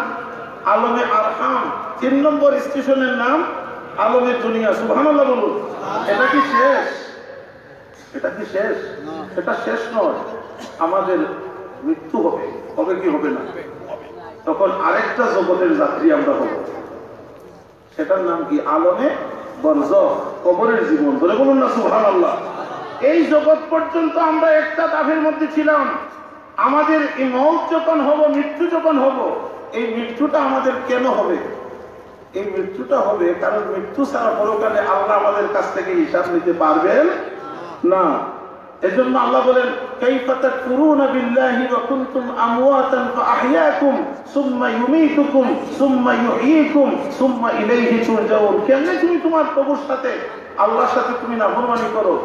Speaker 2: আলমে আরহাম। তিন নম্বর স্টেশনের নাম আলমে দুনিয়া। সুবহানাল্লাহ বলুন। এটা কি শেষ? এটা কি শেষ? এটা শেষ নয়। আমাদের মৃত্যু হবে। হবে কি হবে না? তখন আরেকটা জগতের যাত্রী আমরা হব। সেটার নাম কি? আলমে কবরের জীবন। বলে বলুন না সুহান আল্লাহ এই জগৎ পর্যন্ত আমরা একটা দাফের মধ্যে ছিলাম। আমাদের এই মৌত যখন হব, মৃত্যু যখন হব, এই মৃত্যুটা আমাদের কেন হবে? এই মৃত্যুটা হবে কারণ মৃত্যু ছাড়া পরকালে আল্লাহ আমাদের কাছ থেকে হিসাব নিতে পারবেন না। এজন্য আল্লাহ বলেন, কাইফা তাকফুরুনা বিল্লাহি ওয়া কুনতুম আমওয়াতান ফাআহইয়াকুম, সুম্মা ইউমীতুকুম, সুম্মা ইউহয়ীকুম সুম্মা ইলাইহি তুরজাউন। কেমনে তুমি তোমার প্রভুর সাথে, আল্লাহর সাথে তুমি নাফরমানি করো?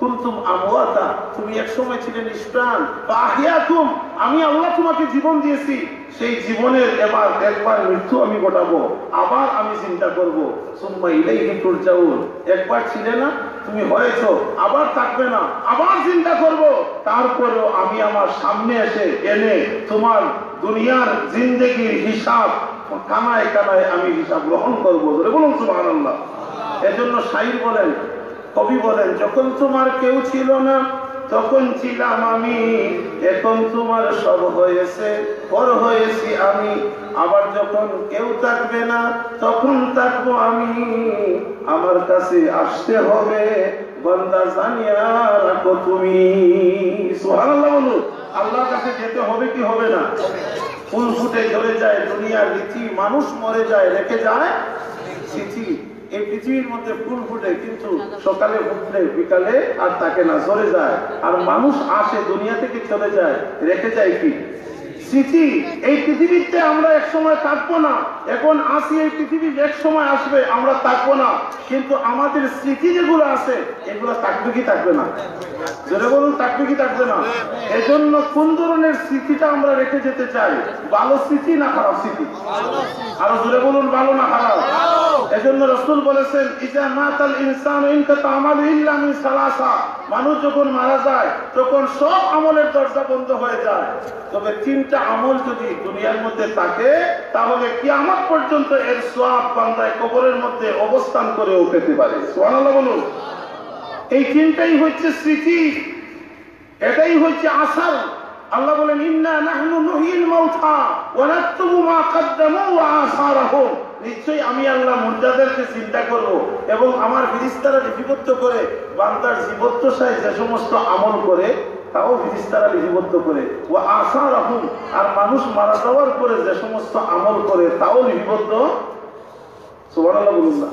Speaker 2: কুনতুম আমওয়াতা, তুমি এক সময় ছিলে নিষ্প্রাণ। ফাআহইয়াকুম আমি আল্লাহ তোমাকে জীবন দিয়েছি। সেই জীবনের এবার একবার মৃত্যু আমি ঘটাবো, আবার আমি চিন্তা করব। সুম্মা ইলাইহি তুরজাউন। একবার ছিলে না, তুমি হয়েছো, আবার থাকবে না, আবার চিন্তা করব। তারপরেও আমি আমার সামনে এসে এনে তোমার দুনিয়ার জিন্দেগির হিসাব, কানায় কানায় আমি হিসাব গ্রহণ করব। বলুন সুবহানাল্লাহ। এজন্য শাইর বলেন কবি বলেন, যখন তোমার কেউ ছিল না, তখন ছিলাম আমি। এখন তোমার সব হয়েছে, পর হয়েছি আমি। আবার যখন কেউ থাকবে না, তখন থাকব আমি। আমার কাছে আসতে হবে, বন্দা জানিয়া রাখো তুমি। আল্লাহর কাছে যেতে হবে কি হবে না? ফুল ফুটে ঝরে যায় দুনিয়া রীতি মানুষ মরে যায়, রেখে যায় চিঠি। এই পৃথিবীর মধ্যে ফুল ফুটে, কিন্তু সকালে বিকালে আর তাকে না যায়। আর মানুষ আসে, দুনিয়া থেকে চলে যায়, রেখে যায় কি? স্মৃতি, এই পৃথিবীতে আমরা এক সময় থাকব না। এখন আসি, এই পৃথিবী এক সময় আসবে, আমরা থাকব না। কিন্তু আমাদের স্মৃতি যেগুলো আছে, এগুলো থাকবে কি থাকবে না? যেটা বলুন, থাকবে কি থাকবে না? এজন্য কোন ধরনের স্মৃতিটা আমরা রেখে যেতে চাই? ভালো স্মৃতি না খারাপ স্মৃতি? আরও জোরে বলুন, ভালো না খারাপ? এজন্য রসুল বলেছেন, ইজা মাতাল ইনসান ইনকাতা আমালু ইল্লা মিন সালাসা। মানুষ যখন মারা যায়, তখন সব আমলের দরজা বন্ধ হয়ে যায়। তবে তিনটা আমল যদি দুনিয়ার মধ্যে থাকে, তাহলে কিয়ামত পর্যন্ত এর সোয়াব বান্দায় কবরের মধ্যে অবস্থান করেও পেতে পারে। সুবহানাল্লাহ বলুন। এই তিনটাই হচ্ছে স্মৃতি, এটাই হচ্ছে আসার। আল্লাহ বলেন, ইন্না নাহনু নুহিল মাউতা ওয়া নাকতুবু মা কদ্দামু ওয়া আসারাহুম। নিশ্চয়ই আমি আল্লাহ মুর্দাদেরকে চিন্তা করব এবং আমার ফিরিস্তারা লিপিবদ্ধ করে বান্দার জীবদ্দশায় যে সমস্ত আমল করে তাও ফিরিস্তারা লিপিবদ্ধ করে। ও আশা রাহুম আর মানুষ মারা যাওয়ার পরে যে সমস্ত আমল করে তাও লিপিবদ্ধ? সুবহানাল্লাহ বলুন না।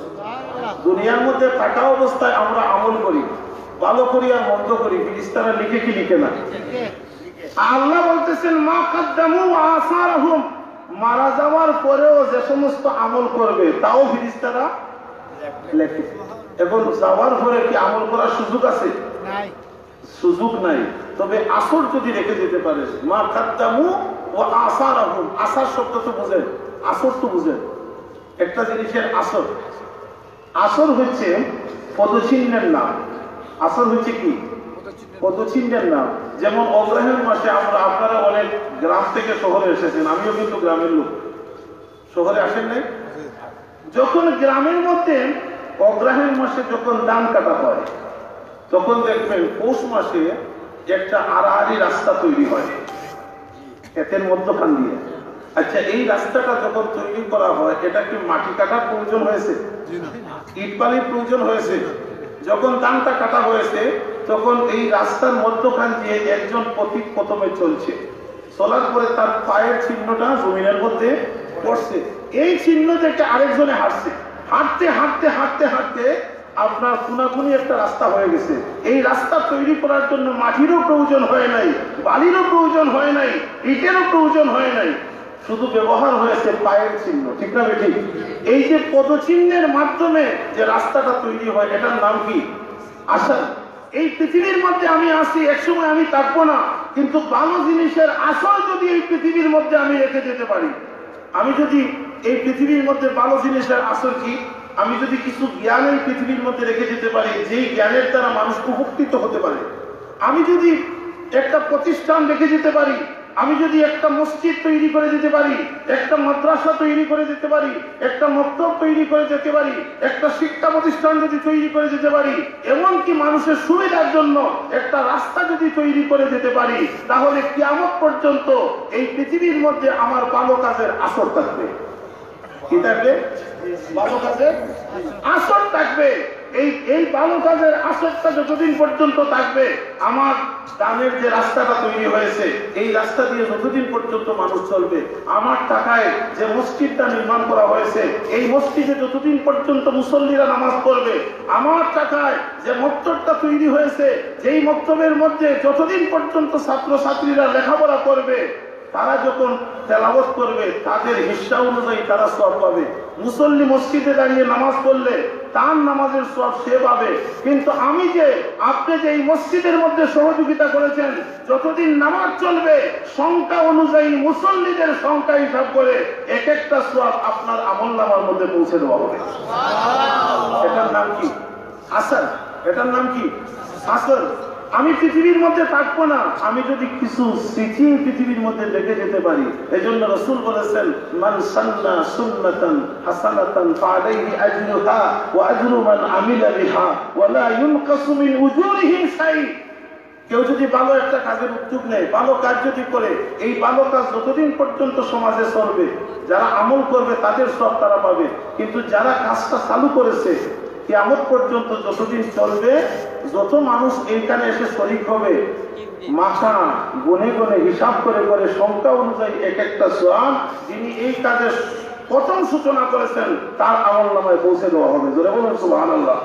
Speaker 2: দুনিয়ার মধ্যে থাকা অবস্থায় আমরা আমল করি ভালো করি আর মন্দ করি ফিরিস্তারা লিখে কি লিখে না? আল্লাহ বলতেছেন মা কাদ্দামু আসারহুম মারা যাওয়ার পরেও যে সমস্ত আমল করবে তাও ফিরিস্তারা লেখে। এখন যাওয়ার পরে কি আমল করার সুযোগ আছে? সুযোগ নাই। তবে আসর যদি রেখে যেতে পারে মা কাদ্দামু ও আসার আহুম আসার শব্দ তো বুঝেন আসর তো বুঝেন। একটা জিনিসের আসর। আসর হচ্ছে পদচিহ্নের নাম। আসর হচ্ছে কি? পদচিহ্নের নাম যেমন অগ্রহের মাসে আমরা আপনারা অনেক গ্রাম থেকে শহরে এসেছেন আমিও কিন্তু গ্রামের লোক। শহরে আসেন নাই? যখন গ্রামের মধ্যে অগ্রহের মাসে যখন ধান কাটা হয় তখন দেখবেন পৌষ মাসে একটা আড়াআড়ি রাস্তা তৈরি হয় ক্ষেতের মধ্যখান দিয়ে। আচ্ছা এই রাস্তাটা যখন তৈরি করা হয় এটা কি মাটি কাটার প্রয়োজন হয়েছে? ইট বালির প্রয়োজন হয়েছে? যখন ধানটা কাটা হয়েছে তখন এই রাস্তার মধ্যখান দিয়ে একজন পথিক প্রথমে চলছে। চলার পরে তার পায়ের চিহ্নটা জমিনের মধ্যে পড়ছে। এই চিহ্ন দেখে আরেকজনে হাঁটছে। হাঁটতে হাঁটতে হাঁটতে হাঁটতে আপনার খুনাখুনি একটা রাস্তা হয়ে গেছে। এই রাস্তা তৈরি করার জন্য মাটিরও প্রয়োজন হয় নাই, বালিরও প্রয়োজন হয় নাই, ইটেরও প্রয়োজন হয় নাই। শুধু ব্যবহার হয়েছে পায়ের চিহ্ন ঠিক না বেঠিক এই যে পদচিহ্নের মাধ্যমে যে রাস্তাটা তৈরি হয়, এটার নাম কি? আসল এই পৃথিবীর মধ্যে আমি আসি একসময় আমি থাকব না। কিন্তু ভালো জিনিসের আসল যদি এই পৃথিবীর মধ্যে আমি রেখে যেতে পারি, আমি যদি এই পৃথিবীর মধ্যে ভালো জিনিসের আসল কি? আমি যদি কিছু জ্ঞান এই পৃথিবীর মধ্যে রেখে যেতে পারি, যেই জ্ঞানের দ্বারা মানুষ উপকৃত হতে পারে। আমি যদি একটা প্রতিষ্ঠান রেখে যেতে পারি আমি যদি একটা মসজিদ তৈরি করে দিতে পারি, একটা মাদ্রাসা তৈরি করে দিতে পারি, একটা মক্তব তৈরি করে যেতে পারি, একটা শিক্ষা প্রতিষ্ঠান যদি তৈরি করে যেতে পারি, এমনকি মানুষের সুবিধার জন্য একটা রাস্তা যদি তৈরি করে যেতে পারি, তাহলে কিয়ামত পর্যন্ত এই পৃথিবীর মধ্যে আমার ভালো কাজের আসর থাকবে। কি থাকবে? ভালো কাজের আসর থাকবে। এই এই ভালো কাজের আসরটা যতদিন পর্যন্ত থাকবে, আমার দানের যে রাস্তাটা তৈরি হয়েছে, এই রাস্তা দিয়ে যতদিন পর্যন্ত মানুষ চলবে, আমার টাকায় যে মসজিদটা নির্মাণ করা হয়েছে, এই মসজিদে যতদিন পর্যন্ত মুসল্লিরা নামাজ পড়বে, আমার টাকায় যে মক্তবটা তৈরি হয়েছে, যেই মক্তবের মধ্যে যতদিন পর্যন্ত ছাত্র ছাত্রীরা লেখাপড়া করবে তারা যখন তেলাবত করবে তাদের হিসা অনুযায়ী তারা সব পাবে। মুসল্লি মসজিদে দাঁড়িয়ে নামাজ পড়লে তার নামাজের সব সে পাবে। কিন্তু আমি যে আপনি যে এই মসজিদের মধ্যে সহযোগিতা করেছেন যতদিন নামাজ চলবে সংখ্যা অনুযায়ী মুসল্লিদের সংখ্যা হিসাব করে এক একটা সব আপনার আমল নামার মধ্যে পৌঁছে দেওয়া হবে। এটার নাম কি? আসার এটার নাম কি? আসল আমি পৃথিবীর মধ্যে থাকব না। আমি যদি কিছু স্মৃতি পৃথিবীর মধ্যে রেখে যেতে পারি। এই জন্য রসুল বলেছেন, মান সান্না সুন্নাতান হাসানাতান ফালাইহি আজরুহা ওয়া আজরু মান আমিলা বিহা ওয়া লা ইউনকাসু মিন উজুরিহিম শাই কেউ যদি ভালো একটা কাজের উদ্যোগ নেয়, ভালো কাজ যদি করে, এই ভালো কাজ যতদিন পর্যন্ত সমাজে চলবে, যারা আমল করবে তাদের সব তারা পাবে। কিন্তু যারা কাজটা চালু করেছে কেমন পর্যন্ত যতদিন চলবে, যত মানুষ এইখানে এসে শরিক হবে, মাথা গনে গনে, হিসাব করে করে, সংখ্যা অনুযায়ী এক একটা সোয়াব যিনি এই কাজের প্রথম সূচনা করেছেন, তার আমল নামায় পৌঁছে দেওয়া হবে। জোরে বলুন সুবাহ আল্লাহ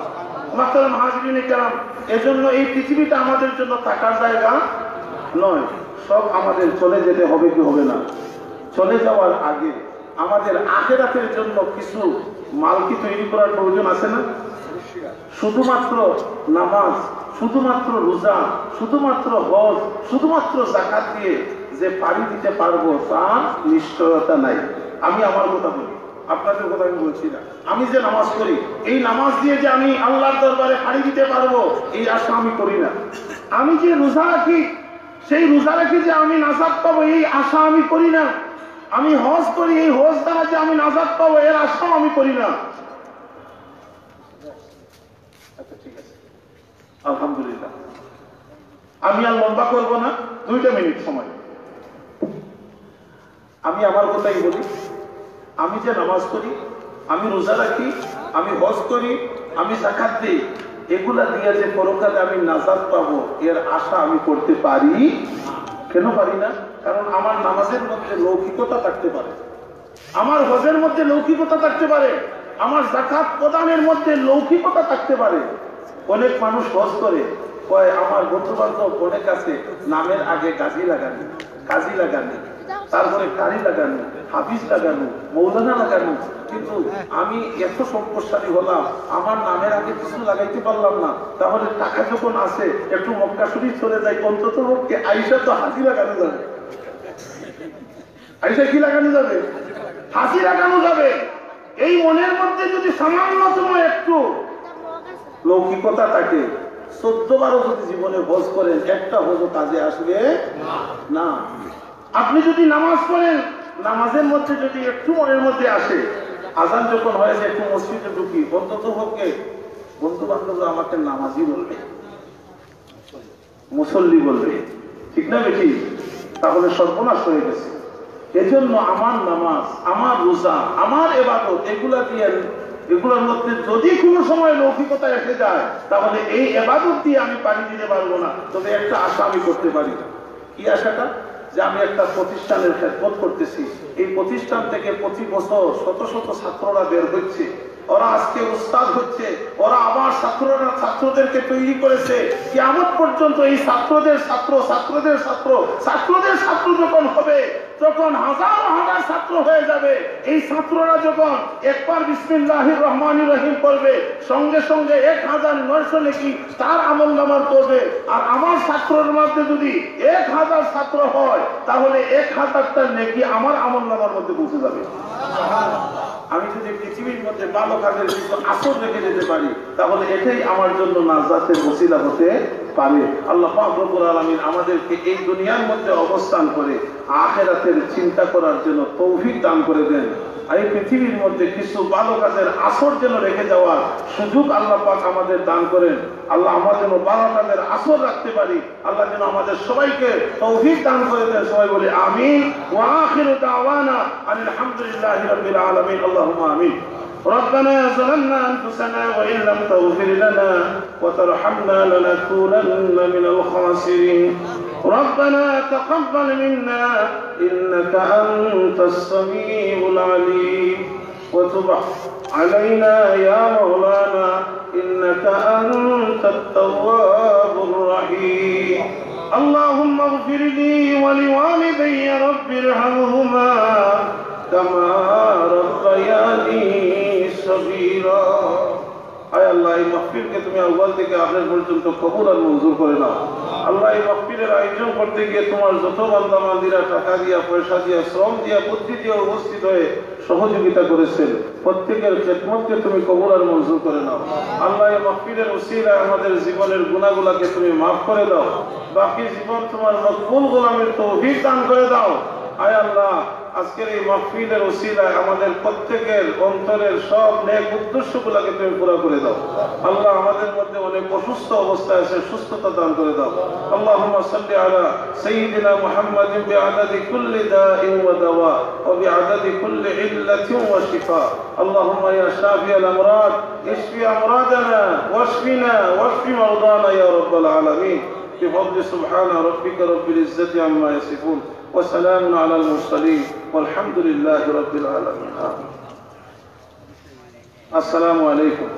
Speaker 2: মাস্টার মহাজবিনে কেরাম, এজন্য এই পৃথিবীটা আমাদের জন্য থাকার জায়গা নয়। সব আমাদের চলে যেতে হবে কি হবে না? চলে যাওয়ার আগে আমাদের আখেরাতের জন্য কিছু মাল কি তৈরি করার প্রয়োজন আছে না? শুধুমাত্র নামাজ, শুধুমাত্র রোজা, শুধুমাত্র হজ, শুধুমাত্র জাকাত দিয়ে যে পাড়ি দিতে পারব তার নিশ্চয়তা নাই। আমি আমার কথা বলি, আপনাদের কথা আমি বলছি না। আমি যে নামাজ করি এই নামাজ দিয়ে যে আমি আল্লাহর দরবারে পাড়ি দিতে পারব, এই আশা আমি করি না। আমি যে রোজা রাখি, সেই রোজা রাখি যে আমি নাজাদ পাবো, এই আশা আমি করি না। আমি হজ করি, এই হজ দ্বারা যে আমি নাজাদ পাবো, এর আশাও আমি করি না। আচ্ছা আলহামদুলিল্লাহ। আমি আর লম্বা করব না, দুইটা মিনিট সময়। আমি আমার কথাই বলি, আমি যে নামাজ পড়ি, আমি রোজা রাখি, আমি হজ করি, আমি জাকাত দিই, এগুলা দিয়ে যে পরকালে আমি নাজাদ পাবো, এর আশা আমি করতে পারি কেন পারি না? কারণ আমার নামাজের মধ্যে লৌকিকতা থাকতে পারে। আমার হজের মধ্যে লৌকিকতা থাকতে পারে। আমার জাকাত প্রদানের মধ্যে লৌকিকতা থাকতে পারে। অনেক মানুষ হজ করে। কয়, আমার বন্ধু বান্ধব অনেক আছে, নামের আগে কাজী লাগানি কাজী লাগানো তারপরে কারি লাগানো, হাফিজ লাগানো, মৌলানা লাগানো। কিন্তু আমি এত সম্পদশালী হলাম, আমার নামের আগে কিছু লাগাইতে পারলাম না। তাহলে টাকা যখন আছে একটু মক্কা শরীফ চলে যাই অন্তত পক্ষে আইসা তো হাজি লাগানো যাবে। আইসা কি লাগানো যাবে? হাসি লাগানো যাবে। এই মনের মধ্যে যদি সামান্যতম একটু লৌকিকতা থাকে, চোদ্দ বারো যদি জীবনে হজ করেন, একটা হজ কাজে আসবে না। আপনি যদি নামাজ পড়েন, নামাজের মধ্যে যদি একটু মনের মধ্যে আসে, আজান যখন হয়েছে একটু মসজিদে ঢুকি অন্তত পক্ষে বন্ধু বান্ধব আমাকে নামাজই বলবে, মুসল্লি বলবে, ঠিক না বেশি তাহলে সর্বনাশ হয়ে গেছে। এজন্য আমার নামাজ, আমার রোজা, আমার এবাদত, এগুলা দিয়ে, এগুলোর মধ্যে যদি কোনো সময় লৌকিকতা এসে যায়, তাহলে এই এবাদত দিয়ে আমি পানি দিতে পারব না। তবে একটা আশা আমি করতে পারি। কি আশাটা? যে আমি একটা প্রতিষ্ঠানের খেদমত করতেছি। এই প্রতিষ্ঠান থেকে প্রতি বছর শত শত ছাত্ররা বের হচ্ছে। ওরা আজকে উস্তাদ হচ্ছে, ওরা আবার ছাত্ররা ছাত্রদেরকে তৈরি করেছে। কেমন পর্যন্ত এই ছাত্রদের ছাত্র ছাত্রদের ছাত্র ছাত্রদের ছাত্র যখন হবে, তখন হাজার হাজার ছাত্র হয়ে যাবে। এই ছাত্ররা যখন একবার বিসমিল্লাহির রহমান রহিম করবে, সঙ্গে সঙ্গে এক হাজার নয়শো নাকি তার আমল নামার করবে। আর আমার ছাত্রের মধ্যে যদি এক হাজার ছাত্র হয়, তাহলে এক হাজারটা নেকি আমার আমল নামার মধ্যে পৌঁছে যাবে। আমি যদি পৃথিবীর মধ্যে ভালো কাজের কিছু আসর রেখে যেতে পারি, তাহলে এটাই আমার জন্য নাজাতের বসিলা হতে পারে। আল্লাহ পাক আলমিন আমাদেরকে এই দুনিয়ার মধ্যে অবস্থান করে আখেরাতের চিন্তা করার জন্য তৌফিক দান করে দেন। আর এই পৃথিবীর মধ্যে কিছু ভালো কাজের আসর যেন রেখে যাওয়ার সুযোগ আল্লাহ পাক আমাদের দান করেন আল্লাহ আমার যেন ভালো কাজের আসর রাখতে পারি আল্লাহ যেন আমাদের সবাইকে তৌফিক দান করে দেন সবাই বলে আমিন ওয়া আখিরু দাওয়ানা আনিল হামদুলিল্লাহি রাব্বিল আলামিন আল্লাহুম্মা আমিন ربنا ظلمنا انفسنا وان لم تغفر لنا وترحمنا لنكونن من الخاسرين ربنا تقبل منا إنك أنت السميع العليم. وتب علينا يا مولانا إنك أنت التواب الرحيم. اللهم اغفر لي ولوالدي رب ارحمهما كما ربياني صغيرا. আয় আল্লাহ, এই মাহফিলকে তুমি থেকে আপনার পর্যন্ত কবুল আর মঞ্জুর করে নাও। আল্লাহ, এই মাহফিলের আয়োজন করতে গিয়ে তোমার যত বান্দা মান্দিরা টাকা দিয়া, পয়সা দিয়া, শ্রম দিয়া, বুদ্ধি উপস্থিত হয়ে সহযোগিতা করেছেন, প্রত্যেকের খেদমতকে তুমি কবুল আর মঞ্জুর করে নাও। আল্লাহ, এই মাহফিলের উসিলায় আমাদের জীবনের গুণাগুলাকে তুমি মাফ করে দাও। বাকি জীবন তোমার মকবুল গোলামের তৌফিক দান করে দাও। আয় আল্লাহ আজকের এই মাহফিলের ওসিলায় আমাদের প্রত্যেকের অন্তরের সব নেক উদ্দেশ্যগুলোকে তুমি পুরো করে দাও আল্লাহ আমাদের মধ্যে অনেক অসুস্থ অবস্থায় আছে সুস্থতা দান করে দাও আল্লাহুম্মা সাল্লি আলা সাইয়্যিদিনা মুহাম্মাদিন বিআদাদি কুল্লি দাইন ওয়া দাওয়া ওয়া বিআদাদি কুল্লি ইল্লাতিন ওয়া শিফা আল্লাহুম্মা ইয়া শাফিয়াল আমরাদ ইশফি আমরাদানা ওয়াশফিনা ওয়াশফি মারদানা ইয়া রাব্বাল আলামিন بفضل سبحان ربك رب العزة عما يصفون وسلام على المرسلين والحمد لله رب العالمين آمين. السلام عليكم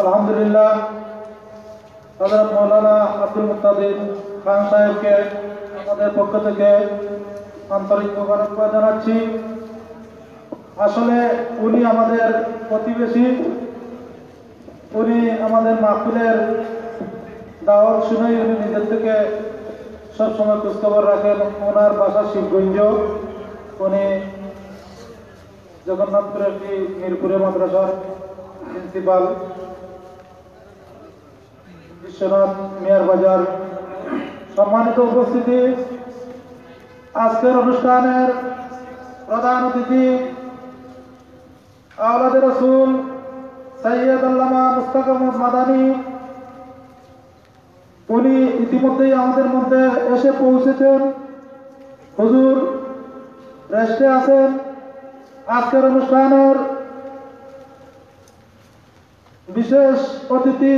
Speaker 3: আলহামদুলিল্লাহ হজরত মৌলানা আব্দুল মুক্তাদির খান সাহেবকে আমাদের পক্ষ থেকে আন্তরিক মোবারকবাদ জানাচ্ছি আসলে উনি আমাদের প্রতিবেশী। উনি আমাদের মাহফিলের দাওয়াত শুনেই উনি নিজের থেকে সবসময় খোঁজখবর রাখেন ওনার বাসা শিবগঞ্জ। উনি জগন্নাথপুর একটি মিরপুরে মাদ্রাসার প্রিন্সিপাল। বিশ্বনাথ মিয়ার বাজার। সম্মানিত উপস্থিতি, আজকের অনুষ্ঠানের প্রধান অতিথি আওলাদের রসুল সৈয়দ আল্লামা মুস্তাক আহমদ মাদানী, উনি ইতিমধ্যেই আমাদের মধ্যে এসে পৌঁছেছেন। হুজুর, রেস্টে আছেন। আজকের অনুষ্ঠানের বিশেষ অতিথি